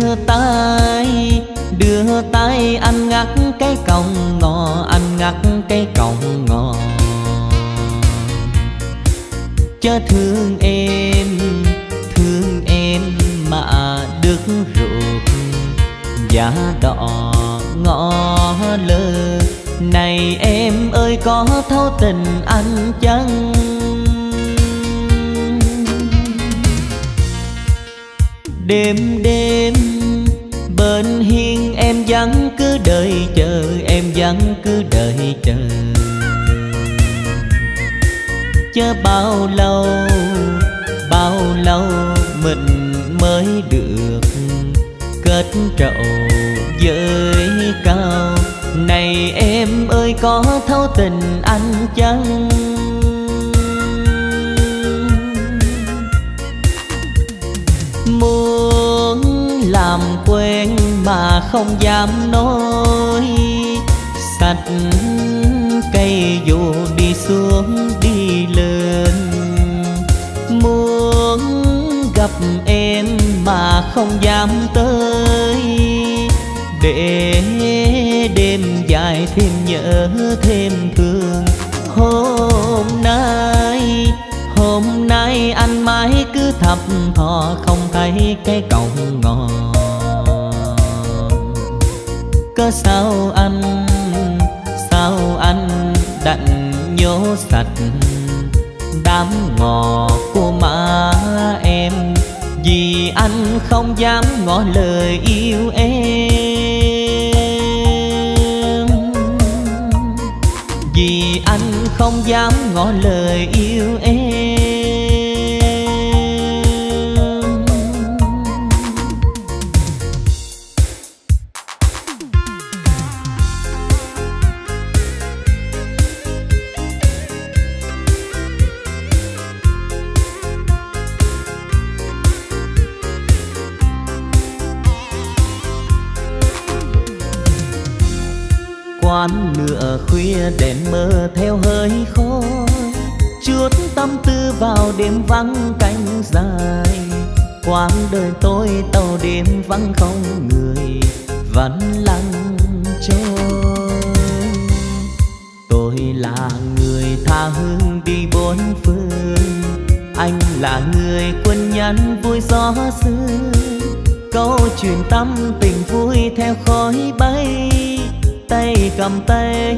S1: đưa tay đưa tay anh ngắt cái còng ngò anh ngắt cái còng ngò. Cho thương em thương em mà được ruột, giá đỏ ngõ lơ. Này em ơi, có thấu tình anh chăng? Đêm đêm. Bên hiên em vẫn cứ đợi chờ, em vẫn cứ đợi chờ. Chớ bao lâu bao lâu mình mới được kết trậu với cao này em ơi, có thấu tình anh chăng? Mà không dám nói. Sạch cây dù đi xuống đi lên, muốn gặp em mà không dám tới. Để đêm dài thêm nhớ thêm thương. Hôm nay hôm nay anh mãi cứ thập thò không thấy cái cọng ngọt cớ sao anh sao anh đặn nhổ sạch. Đám ngò của má em vì anh không dám ngỏ lời yêu em. Vì anh không dám ngỏ lời yêu em. Đèn mơ theo hơi khói chuốt tâm tư vào đêm vắng cánh dài. Quãng đời tôi tàu đêm vắng không người vẫn lặng trôi. Tôi là người tha hương đi bốn phương, anh là người quân nhân vui gió xưa câu chuyện tâm tình vui theo khói bay, tay cầm tay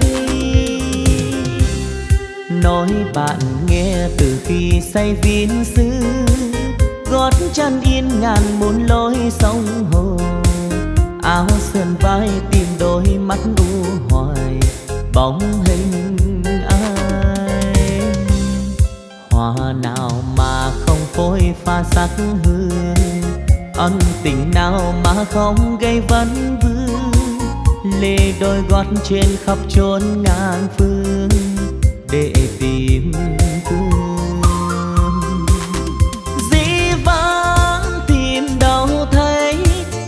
S1: nói bạn nghe từ khi say viên xứ. Gót chân yên ngàn muôn lối sông hồ. Áo sườn vai tìm đôi mắt u hoài. Bóng hình ai? Hoa nào mà không phôi pha sắc hương? Ân tình nào mà không gây vấn vương? Lê đôi gót trên khắp chốn ngàn phương để tìm thương. Dĩ vãng tìm đâu thấy,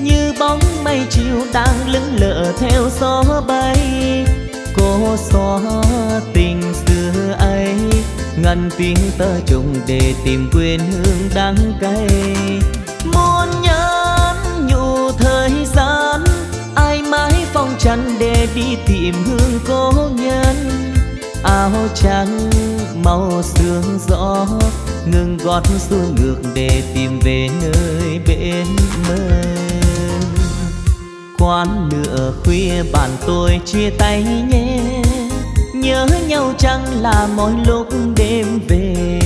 S1: như bóng mây chiều đang lững lờ theo gió bay. Cô xóa tình xưa ấy, ngăn tiếng tơ trùng để tìm quên hương đắng cay. Muôn nhắn nhủ thời gian, ai mãi phong trần để đi tìm hương cố nhân áo trắng, màu sương gió, ngừng gót xuôi ngược để tìm về nơi bên mơ. Quán nửa khuya bạn tôi chia tay nhé, nhớ nhau chẳng là mỗi lúc đêm về.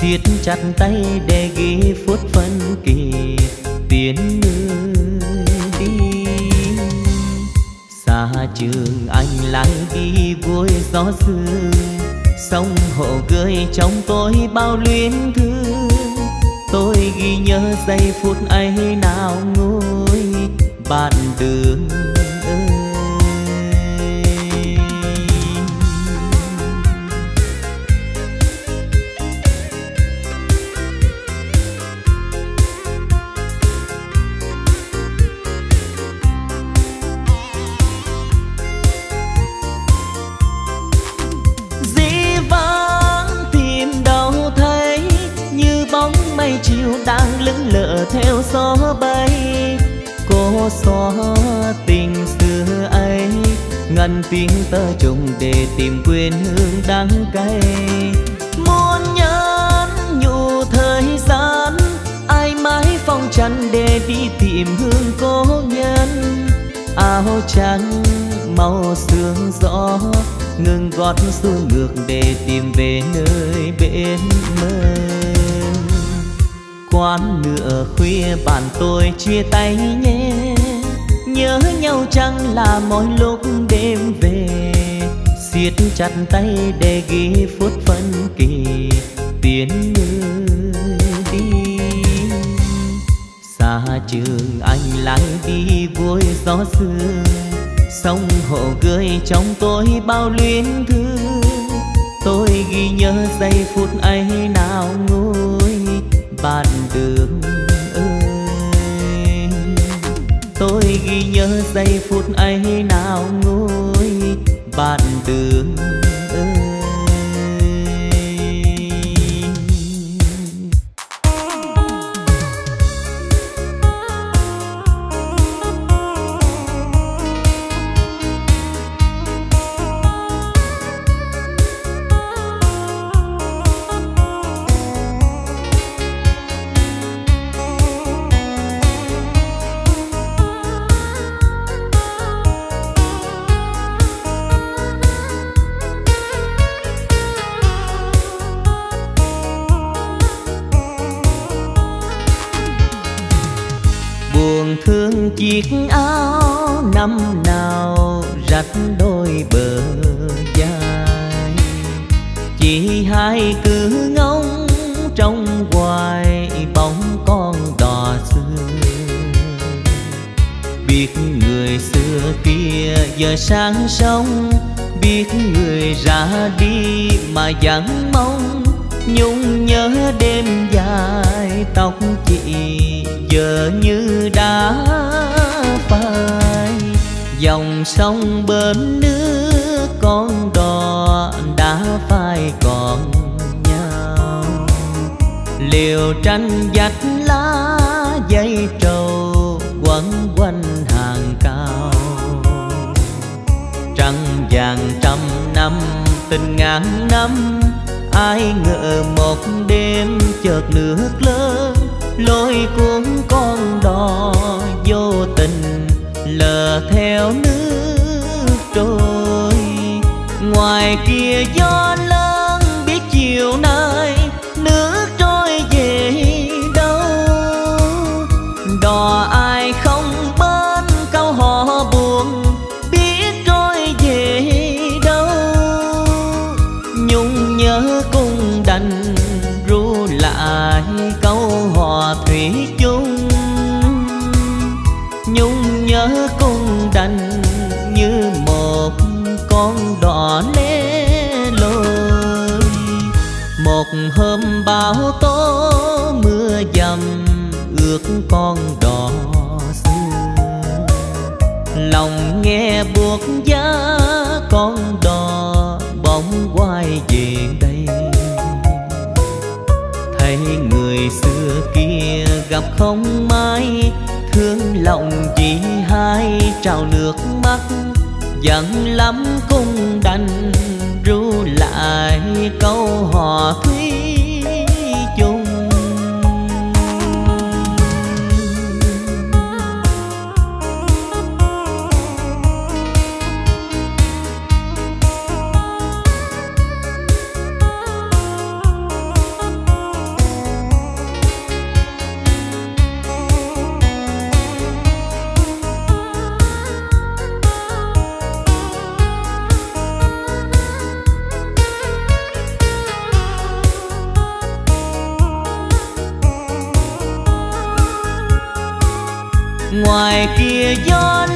S1: Siết chặt tay để ghi phút phân kỳ, tiến người trường anh lại đi vui gió sương. Sông hồ cười trong tôi bao luyến thương. Tôi ghi nhớ giây phút ấy nào ngồi bạn đường gió bay cô xóa tình xưa ấy. Ngăn tiếng tơ trùng để tìm quên hương đắng cay. Muốn nhắn nhủ thời gian, ai mãi phong trần để đi tìm hương cố nhân. Áo trắng màu sương gió, ngừng gót xuống ngược để tìm về nơi bên mơ quán nửa khuya bạn tôi chia tay nhé. Nhớ nhau chẳng là mỗi lúc đêm về? Siết chặt tay để ghi phút phân kỳ. Tiến người đi. Xa trường anh lại đi vui gió sương sông hồ cười trong tôi bao luyến thương. Tôi ghi nhớ giây phút ấy nào ngồi bạn đường ơi. Tôi ghi nhớ giây phút ấy nào ngồi bạn đường sang sáng sông biết người ra đi mà vẫn mong. Nhung nhớ đêm dài tóc chị giờ như đã phai. Dòng sông bên nước con đò đã phai còn nhau. Liều tranh dạch tình ngàn năm, ai ngờ một đêm chợt nước lớn lôi cuốn con đò vô tình lờ theo nước trôi. Ngoài kia gió lớn bão tố, mưa dầm, ước con đò xưa. Lòng nghe buộc giá, con đò bóng quay về đây. Thấy người xưa kia gặp không may, thương lòng chỉ hai trào nước mắt. Giận lắm cũng đành ru lại câu hò thuyết yo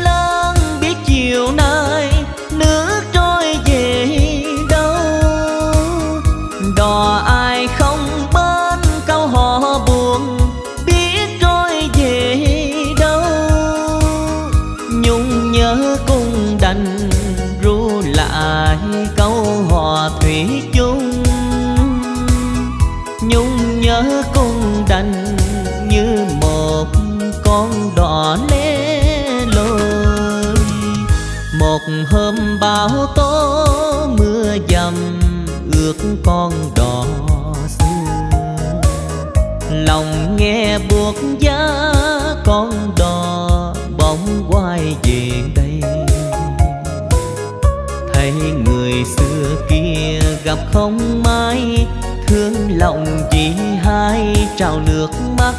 S1: không mai thương lòng chỉ hai trào nước mắt.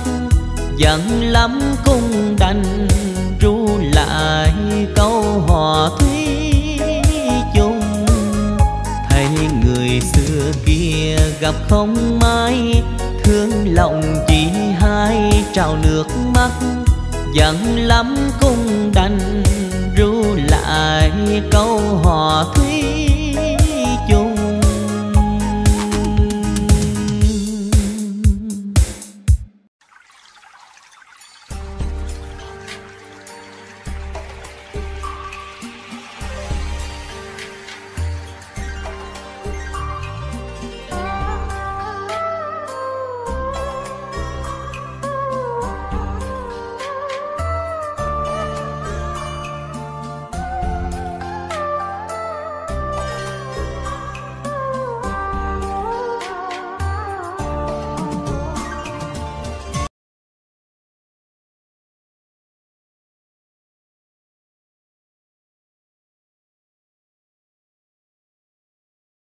S1: Giận lắm cũng đành ru lại câu hò thúy chung. Thấy người xưa kia gặp không mai thương lòng chỉ hai trào nước mắt. Giận lắm cũng đành ru lại câu hò thúy